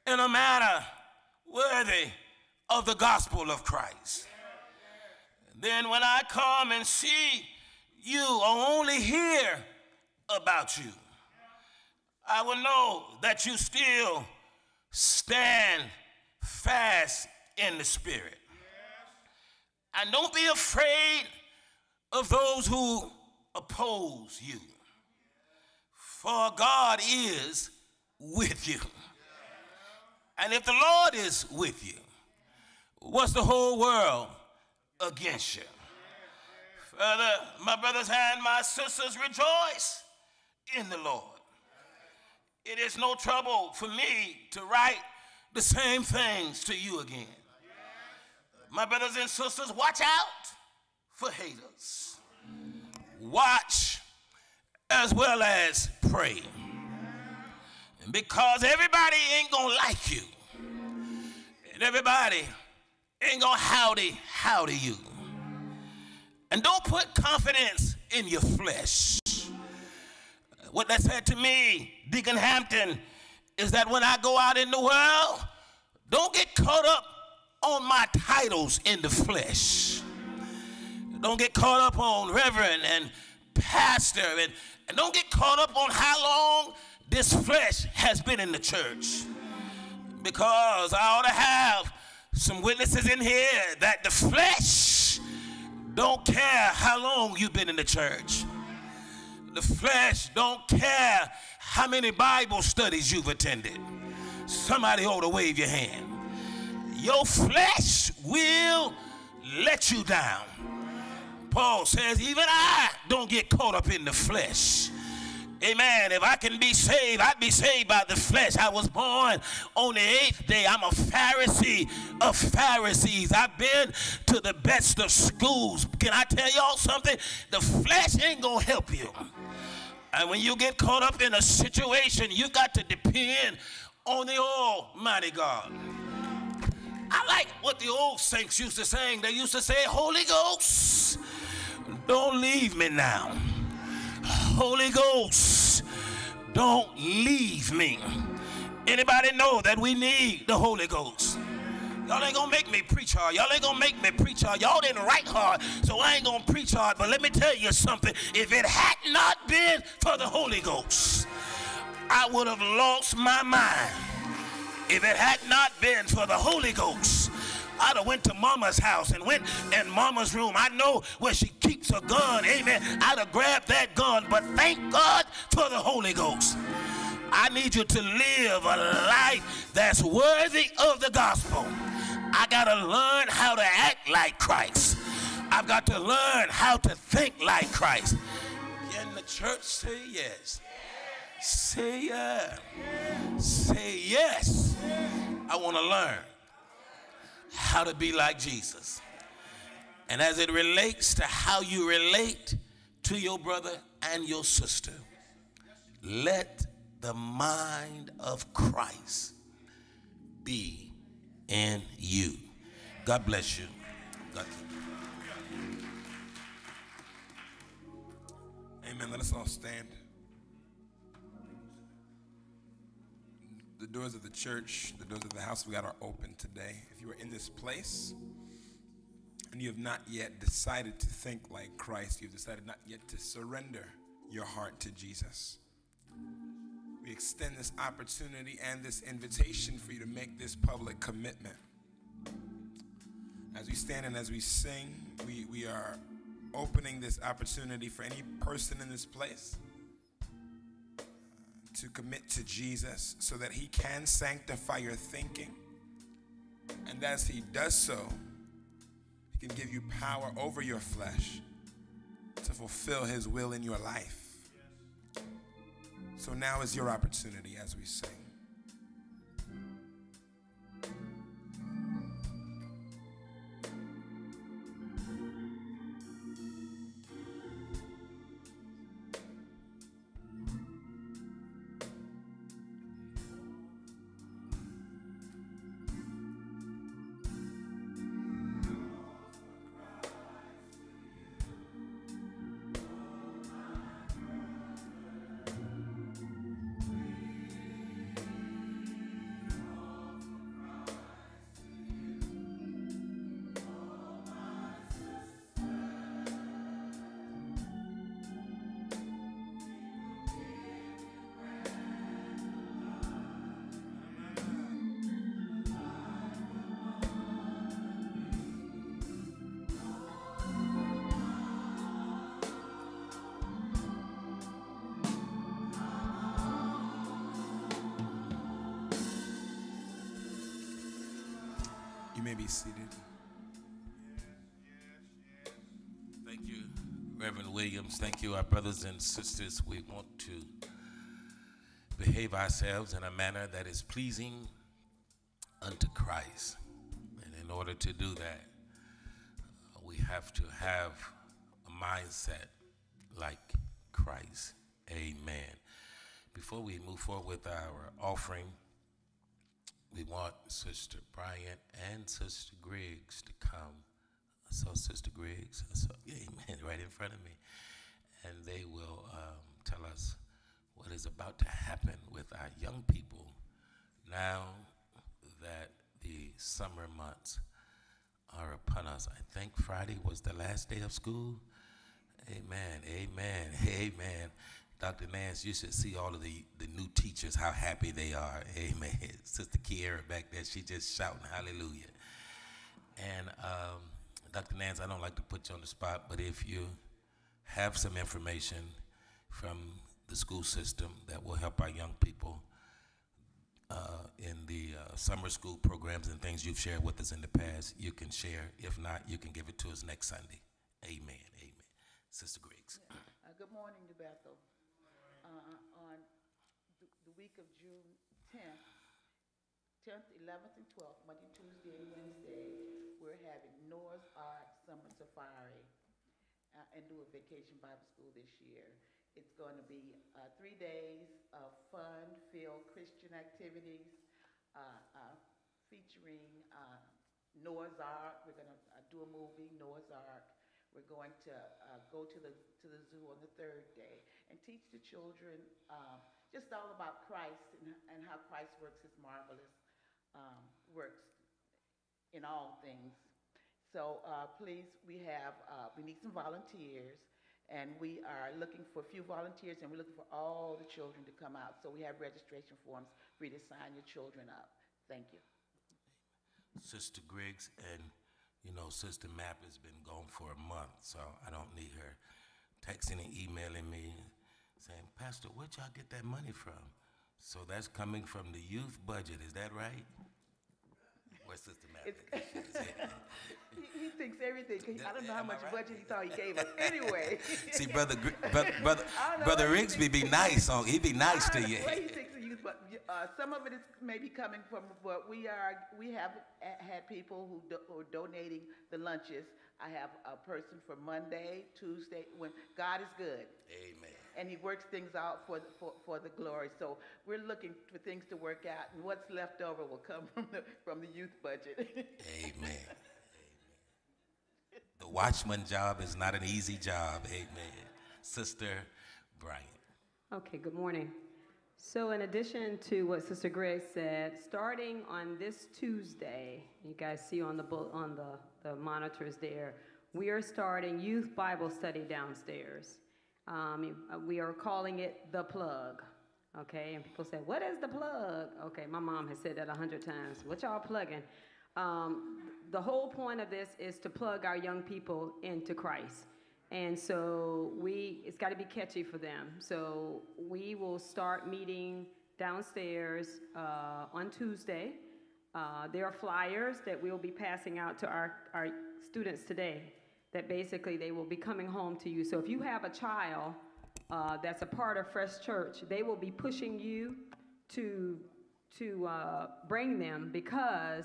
in a manner worthy of the gospel of Christ. Then when I come and see you or only hear about you, I will know that you still stand fast in the spirit. And don't be afraid of those who oppose you. For God is with you. And if the Lord is with you, what's the whole world against you? Further, my brothers and my sisters, rejoice in the Lord. It is no trouble for me to write the same things to you again. My brothers and sisters, watch out for haters. Watch as well as pray. Because everybody ain't gonna like you. And everybody ain't gonna howdy, howdy you. And don't put confidence in your flesh. What that said to me, Deacon Hampton, is that when I go out in the world, don't get caught up on my titles in the flesh. Don't get caught up on reverend and pastor and, and don't get caught up on how long this flesh has been in the church. Because I ought to have some witnesses in here that the flesh don't care how long you've been in the church. The flesh don't care how many Bible studies you've attended. Somebody ought to wave your hand. Your flesh will let you down. Paul says, even I don't get caught up in the flesh. Amen. If I can be saved, I'd be saved by the flesh. I was born on the eighth day. I'm a Pharisee of Pharisees. I've been to the best of schools. Can I tell y'all something? The flesh ain't going to help you. And when you get caught up in a situation, you got to depend on the Almighty God. I like what the old saints used to sing. They used to say, Holy Ghost, don't leave me now. Holy Ghost, don't leave me. Anybody know that we need the Holy Ghost? Y'all ain't gonna make me preach hard. Y'all ain't gonna make me preach hard. Y'all didn't write hard, so I ain't gonna preach hard. But let me tell you something. If it had not been for the Holy Ghost, I would have lost my mind. If it had not been for the Holy Ghost, I'd have went to mama's house and went in mama's room. I know where she keeps her gun. Amen. I'd have grabbed that gun. But thank God for the Holy Ghost. I need you to live a life that's worthy of the gospel. I got to learn how to act like Christ. I've got to learn how to think like Christ. Can the church say yes? Say yes. Say yes. I want to learn how to be like Jesus. And as it relates to how you relate to your brother and your sister, let the mind of Christ be in you. God bless you. God Amen. Let us all stand. The doors of the church, the doors of the house we got are open today. If you are in this place and you have not yet decided to think like Christ, you've decided not yet to surrender your heart to Jesus. We extend this opportunity and this invitation for you to make this public commitment. As we stand and as we sing, we, we are opening this opportunity for any person in this place uh, to commit to Jesus so that he can sanctify your thinking. And as he does so, he can give you power over your flesh to fulfill his will in your life. So now is your opportunity as we sing. May be seated. Thank you, Reverend Williams. Thank you, our brothers and sisters. We want to behave ourselves in a manner that is pleasing unto Christ. And in order to do that, we have to have a mindset like Christ. Amen. Before we move forward with our offering, we want Sister Bryant and Sister Griggs to come. I saw Sister Griggs, I saw, amen, right in front of me. And they will um, tell us what is about to happen with our young people now that the summer months are upon us. I think Friday was the last day of school. Amen, amen, amen. Dr. Nance, you should see all of the, the new teachers, how happy they are. Amen. Sister Kiera back there, she just shouting hallelujah. And um, Dr. Nance, I don't like to put you on the spot, but if you have some information from the school system that will help our young people uh, in the uh, summer school programs and things you've shared with us in the past, you can share. If not, you can give it to us next Sunday. Amen. Amen. Sister Griggs. Uh, Good morning, Bethel. Uh, On th- the of June 10th, 10th, 11th, and 12th, Monday, Tuesday, and Wednesday, we're having Noah's Ark Summer Safari uh, and do a vacation Bible school this year. It's going to be uh, three days of fun-filled Christian activities uh, uh, featuring uh, Noah's Ark. We're going to do a movie, Noah's Ark. We're going to uh, go to the to the zoo on the third day and teach the children uh, just all about Christ and, and how Christ works His marvelous um, works in all things. So uh, please, we have uh, we need some volunteers, and we are looking for a few volunteers, and we're looking for all the children to come out. So we have registration forms for you to sign your children up. Thank you. Sister Griggs and you know Sister Map has been gone for a month, so I don't need her texting and emailing me saying, Pastor, where'd y'all get that money from? So that's coming from the youth budget, is that right? It's- Madeline? He, he thinks everything. I don't know how much right? budget he thought he gave us. Anyway. See, brother, brother, brother, I don't brother Rigsby be nice on. He be nice to you. what he thinks of youth, but uh, some of it is maybe coming from, but we are, we have had people who, do, who are donating the lunches. I have a person for Monday, Tuesday, when God is good. Amen. And he works things out for, the- for, for the glory. So we're looking for things to work out, and what's left over will come from the, from the youth budget. Amen. Amen. The watchman job is not an easy job. Amen. Sister Bryant. Okay, good morning. So in addition to what Sister Greg said, starting on this Tuesday, you guys see on the on the, the monitors there, we are starting youth Bible study downstairs. Um, we are calling it the plug. Okay, and people say, "What is the plug?" Okay, my mom has said that a hundred times. What y'all plugging? Um, the whole point of this is to plug our young people into Christ. And so we, it's got to be catchy for them. So we will start meeting downstairs uh, on Tuesday. Uh, there are flyers that we'll be passing out to our, our students today that basically they will be coming home to you. So if you have a child uh, that's a part of Fresh Church, they will be pushing you to, to uh, bring them because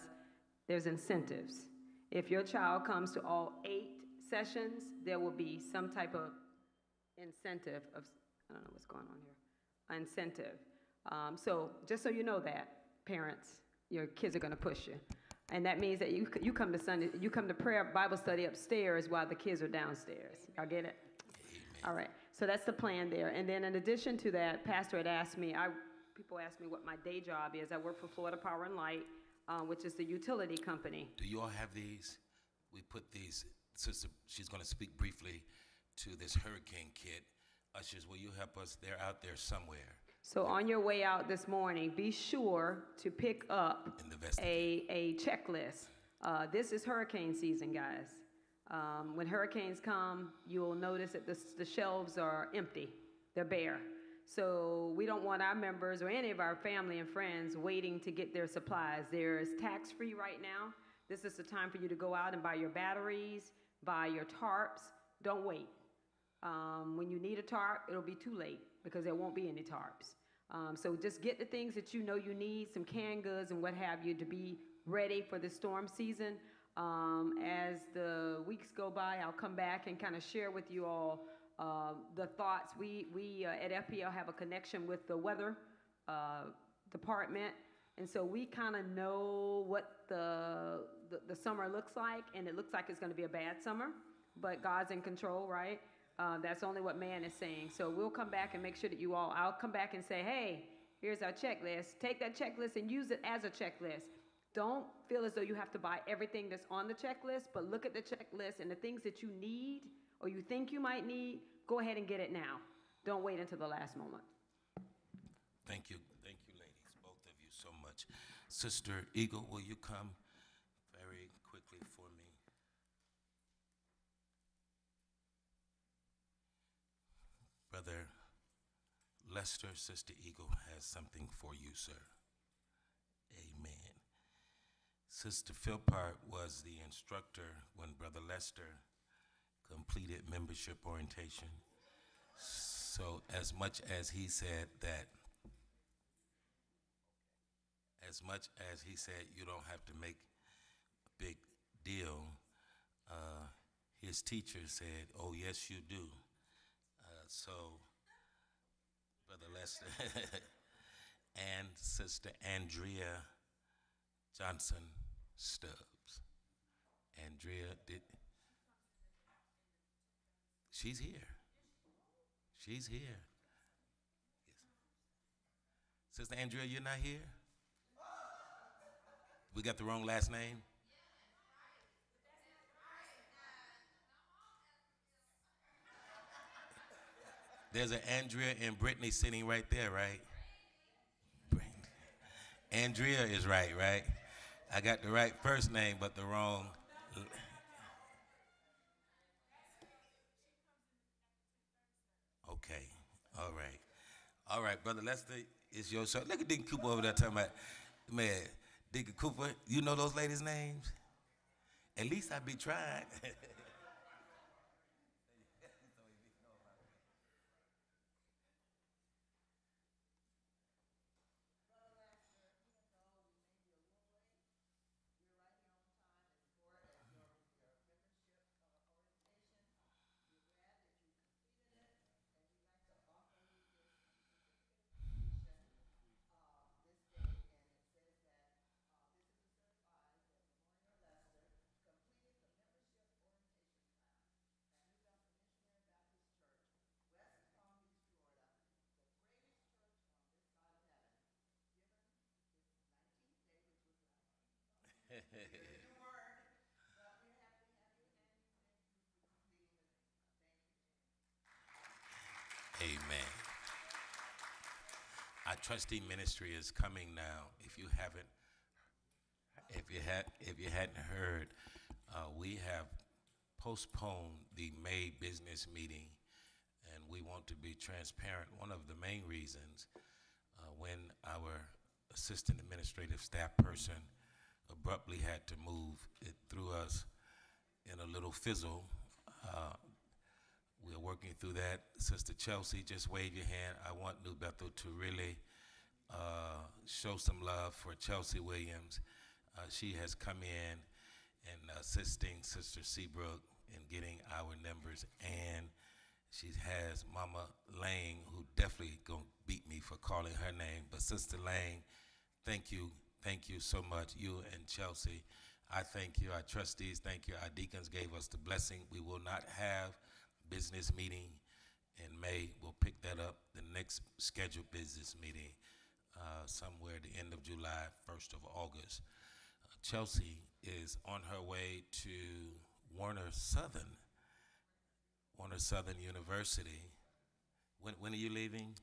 there's incentives. If your child comes to all eight sessions, there will be some type of incentive of, I don't know what's going on here, incentive. Um, so just so you know that, parents, your kids are going to push you. And that means that you, you come to Sunday, you come to prayer Bible study upstairs while the kids are downstairs. Y'all get it? All right. So that's the plan there. And then in addition to that, Pastor had asked me, I, people ask me what my day job is. I work for Florida Power and Light, uh, which is the utility company. Do you all have these? We put these. Sister, she's going to speak briefly to this hurricane kit. Ushers, will you help us? They're out there somewhere. So on your way out this morning, be sure to pick up In the vestibule. a, a checklist. Uh, this is hurricane season, guys. Um, when hurricanes come, you'll notice that the, the shelves are empty, they're bare. So we don't want our members or any of our family and friends waiting to get their supplies. There's tax free right now. This is the time for you to go out and buy your batteries, buy your tarps. Don't wait. Um, when you need a tarp, it'll be too late because there won't be any tarps. Um, so just get the things that you know you need, some canned goods and what have you, to be ready for the storm season. Um, as the weeks go by, I'll come back and kind of share with you all uh, the thoughts. We, we uh, at FPL have a connection with the weather uh, department, and so we kind of know what the, the, the summer looks like, and it looks like it's going to be a bad summer, but God's in control, right? Uh, that's only what man is saying. So we'll come back and make sure that you all, I'll come back and say, hey, here's our checklist. Take that checklist and use it as a checklist. Don't feel as though you have to buy everything that's on the checklist, but look at the checklist and the things that you need or you think you might need, go ahead and get it now. Don't wait until the last moment. Thank you. Thank you, ladies, both of you so much. Sister Eagle, will you come very quickly for me? Brother Lester, Sister Eagle has something for you, sir. Amen. Sister Philpott was the instructor when Brother Lester completed membership orientation. So, as much as he said that, as much as he said you don't have to make a big deal, uh, his teacher said, "Oh, yes, you do." So, Brother Lester and Sister Andrea Johnson Stubbs. Andrea did. She's here. She's here. Yes. Sister Andrea, you're not here? We got the wrong last name? There's an Andrea and Brittany sitting right there, right? Andrea is right, right? I got the right first name, but the wrong. Okay, all right. All right, Brother Lester, it's your show. Look at Deacon Cooper over there talking about, man, Deacon Cooper, you know those ladies' names? At least I be trying. Amen. Our trustee ministry is coming now. If you haven't, if you had, if you hadn't heard, uh, we have postponed the May business meeting, and we want to be transparent. One of the main reasons, uh, when our assistant administrative staff person abruptly had to move, it threw us in a little fizzle. Uh, we're working through that. Sister Chelsea, just wave your hand. I want New Bethel to really uh, show some love for Chelsea Williams. Uh, she has come in and assisting Sister Seabrook in getting our numbers, and she has Mama Lang, who definitely gonna beat me for calling her name. But Sister Lang, thank you, thank you so much. You and Chelsea, I thank you. Our trustees, thank you. Our deacons gave us the blessing. We will not have business meeting in May. We'll pick that up the next scheduled business meeting uh, somewhere at the end of July, 1st of August. Uh, Chelsea is on her way to Warner Southern, Warner Southern University. When, when are you leaving?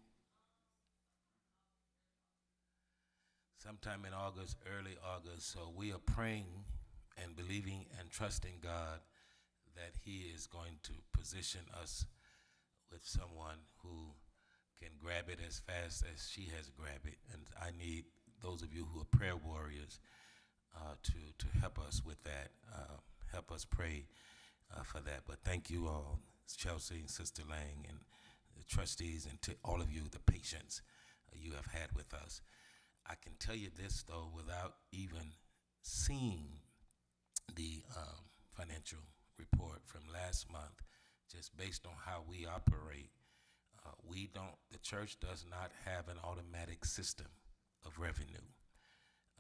Sometime in August, early August. So we are praying and believing and trusting God that He is going to position us with someone who can grab it as fast as she has grabbed it. And I need those of you who are prayer warriors uh, to, to help us with that, uh, help us pray uh, for that. But thank you all, Chelsea and Sister Lang and the trustees, and to all of you, the patience you have had with us. Tell you this, though, without even seeing the um, financial report from last month, just based on how we operate, uh, we don't, the church does not have an automatic system of revenue.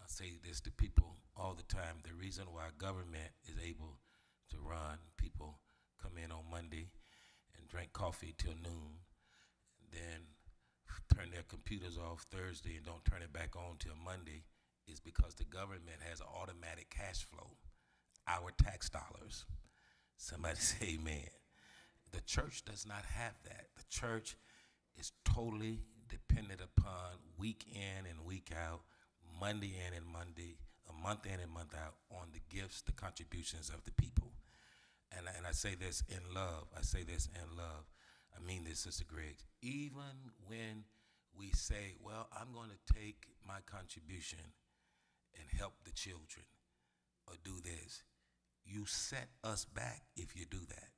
I say this to people all the time. The reason why government is able to run, people come in on Monday and drink coffee till noon, then turn their computers off Thursday and don't turn it back on till Monday, is because the government has automatic cash flow, our tax dollars. Somebody say amen. The church does not have that. The church is totally dependent upon week in and week out, Monday in and Monday, a month in and month out, on the gifts, the contributions of the people. And, and I say this in love. I say this in love. I mean this, Sister Griggs. Even when we say, well, I'm going to take my contribution and help the children or do this, you set us back if you do that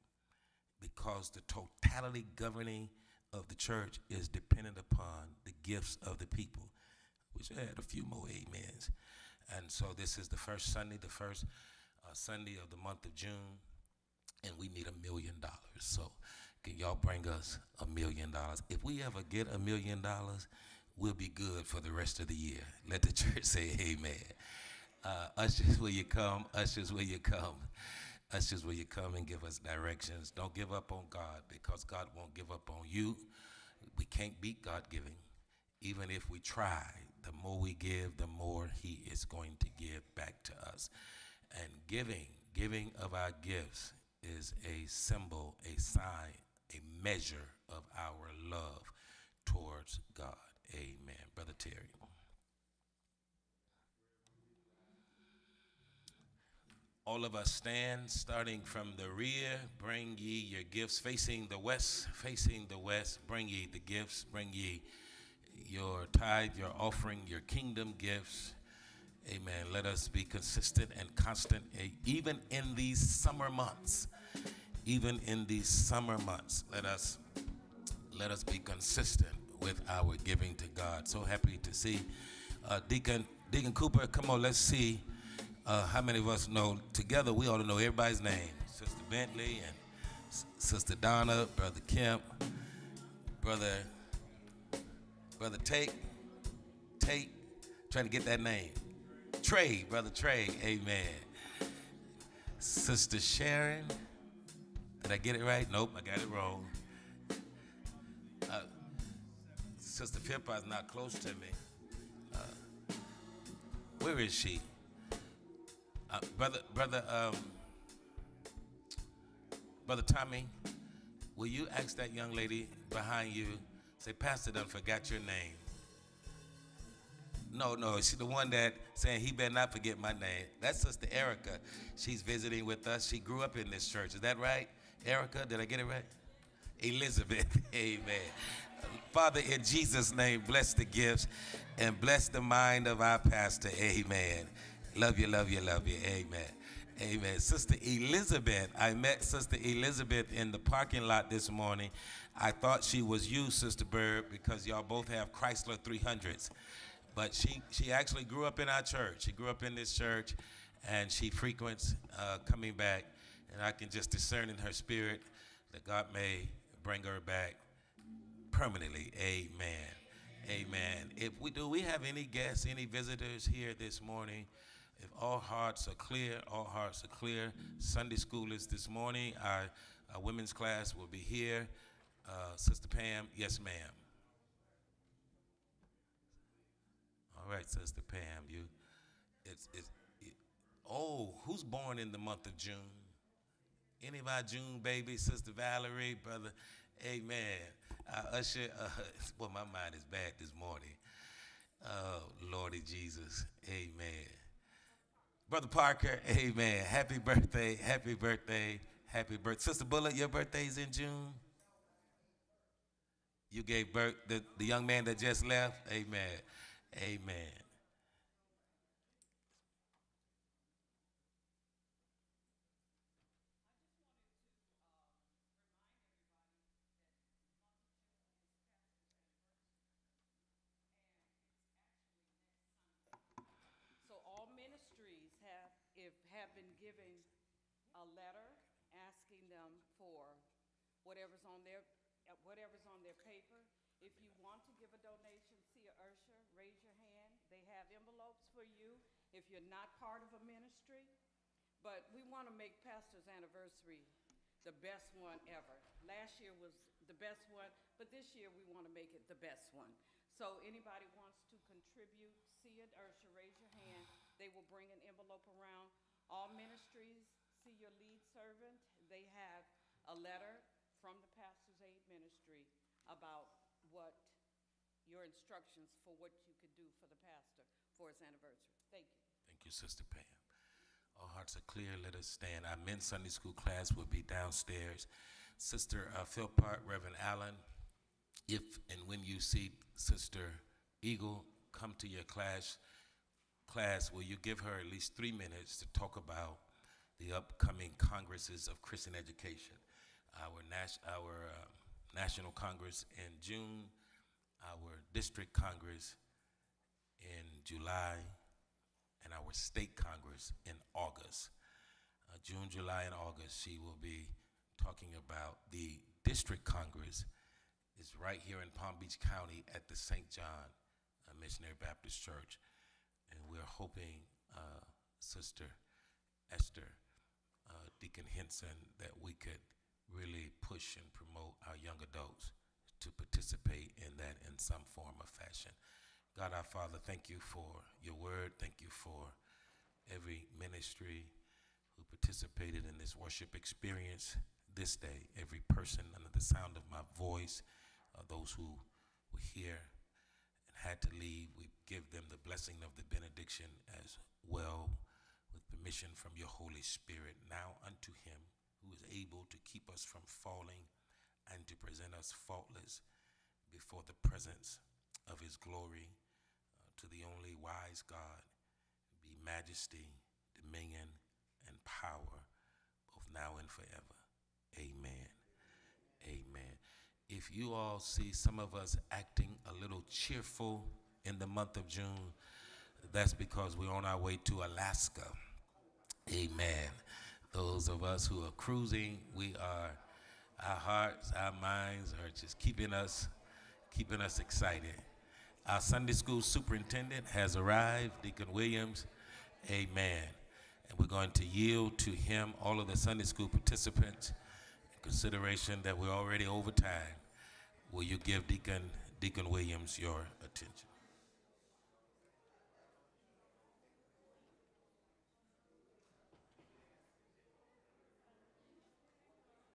because the totality governing of the church is dependent upon the gifts of the people. We should add a few more amens. And so this is the first Sunday, the first uh, Sunday of the month of June, and we need a million dollars. So can y'all bring us a million dollars? If we ever get a million dollars, we'll be good for the rest of the year. Let the church say amen. Uh, ushers, will you come? Ushers, will you come? Ushers, will you come and give us directions? Don't give up on God because God won't give up on you. We can't beat God giving. Even if we try, the more we give, the more He is going to give back to us. And giving, giving of our gifts is a symbol, a sign, a measure of our love towards God. Amen. Brother Terry. All of us stand, starting from the rear. Bring ye your gifts, facing the west, facing the west. Bring ye the gifts. Bring ye your tithe, your offering, your kingdom gifts. Amen. Let us be consistent and constant, eh, even in these summer months. Even in these summer months, let us let us be consistent with our giving to God. So happy to see uh, Deacon Deacon Cooper. Come on, let's see uh, how many of us know. Together, we ought to know everybody's name. Sister Bentley and S- Sister Donna, Brother Kemp, Brother Brother Tate, Tate, trying to get that name. Trey, Brother Trey, Amen. Sister Sharon, did I get it right? Nope, I got it wrong. Uh, Sister Pippa is not close to me. Uh, where is she? Uh, brother, brother, um, brother Tommy, will you ask that young lady behind you? Say, Pastor done forgot your name. No, no, she's the one that saying he better not forget my name. That's Sister Erica. She's visiting with us. She grew up in this church. Is that right? Erica, did I get it right? Elizabeth, amen. Father, in Jesus' name, bless the gifts and bless the mind of our pastor, amen. Love you, love you, love you, amen. Amen. Sister Elizabeth, I met Sister Elizabeth in the parking lot this morning. I thought she was you, Sister Bird, because y'all both have Chrysler 300s. But she, she actually grew up in our church. She grew up in this church, and she frequents uh, coming back. And I can just discern in her spirit that God may bring her back permanently. Amen. Amen. If we do, we have any guests, any visitors here this morning? If all hearts are clear, all hearts are clear. Sunday school is this morning. Our, our women's class will be here. Uh, Sister Pam, yes, ma'am. All right, Sister Pam, you. It's it's. It, oh, who's born in the month of June? Any of our June babies, Sister Valerie, brother. Amen. Uh, Usher, uh, well, my mind is bad this morning. Oh, Lordy Jesus. Amen. Brother Parker, amen. Happy birthday, happy birthday, happy birthday. Sister Bullock, your birthday's in June? You gave birth, the, the young man that just left? Amen. Amen. So all ministries have, if, have been giving a letter asking them for whatever's on their, uh, whatever's on their paper. If you want to give a donation, see a Ursher, raise your hand. They have envelopes for you if you're not part of a ministry. But we want to make Pastor's anniversary the best one ever. Last year was the best one, but this year we want to make it the best one. So anybody wants to contribute, see it, Ursha, raise your hand. They will bring an envelope around. All ministries, see your lead servant. They have a letter from the Pastor's Aid Ministry about what your instructions for what you could do for the pastor for his anniversary. Thank you. Thank you, Sister Pam. All hearts are clear. Let us stand. Our men's Sunday school class will be downstairs. Sister uh, Philpott, Reverend Allen, if and when you see Sister Eagle come to your class, class, will you give her at least three minutes to talk about the upcoming congresses of Christian education? Our, nas- our uh, National Congress in June, our District Congress in July, and our State Congress in August. Uh, June, July, and August, she will be talking about the District Congress is right here in Palm Beach County at the St. John uh, Missionary Baptist Church. And we're hoping, uh, Sister Esther, uh, Deacon Henson, that we could really push and promote our young adults to participate in that in some form or fashion. God our Father, thank you for your word. Thank you for every ministry who participated in this worship experience this day, every person under the sound of my voice, uh, those who were here and had to leave, we give them the blessing of the benediction as well, with permission from your Holy Spirit. Now unto him who is able to keep us from falling and to present us faultless before the presence of his glory, to the only wise God, be majesty, dominion, and power, both now and forever. Amen. Amen. If you all see some of us acting a little cheerful in the month of June, that's because we're on our way to Alaska. Amen. Those of us who are cruising, we are, our hearts, our minds are just keeping us, keeping us excited. Our Sunday school superintendent has arrived, Deacon Williams. Amen. And we're going to yield to him, all of the Sunday school participants, in consideration that we're already over time. Will you give Deacon, Deacon Williams your attention?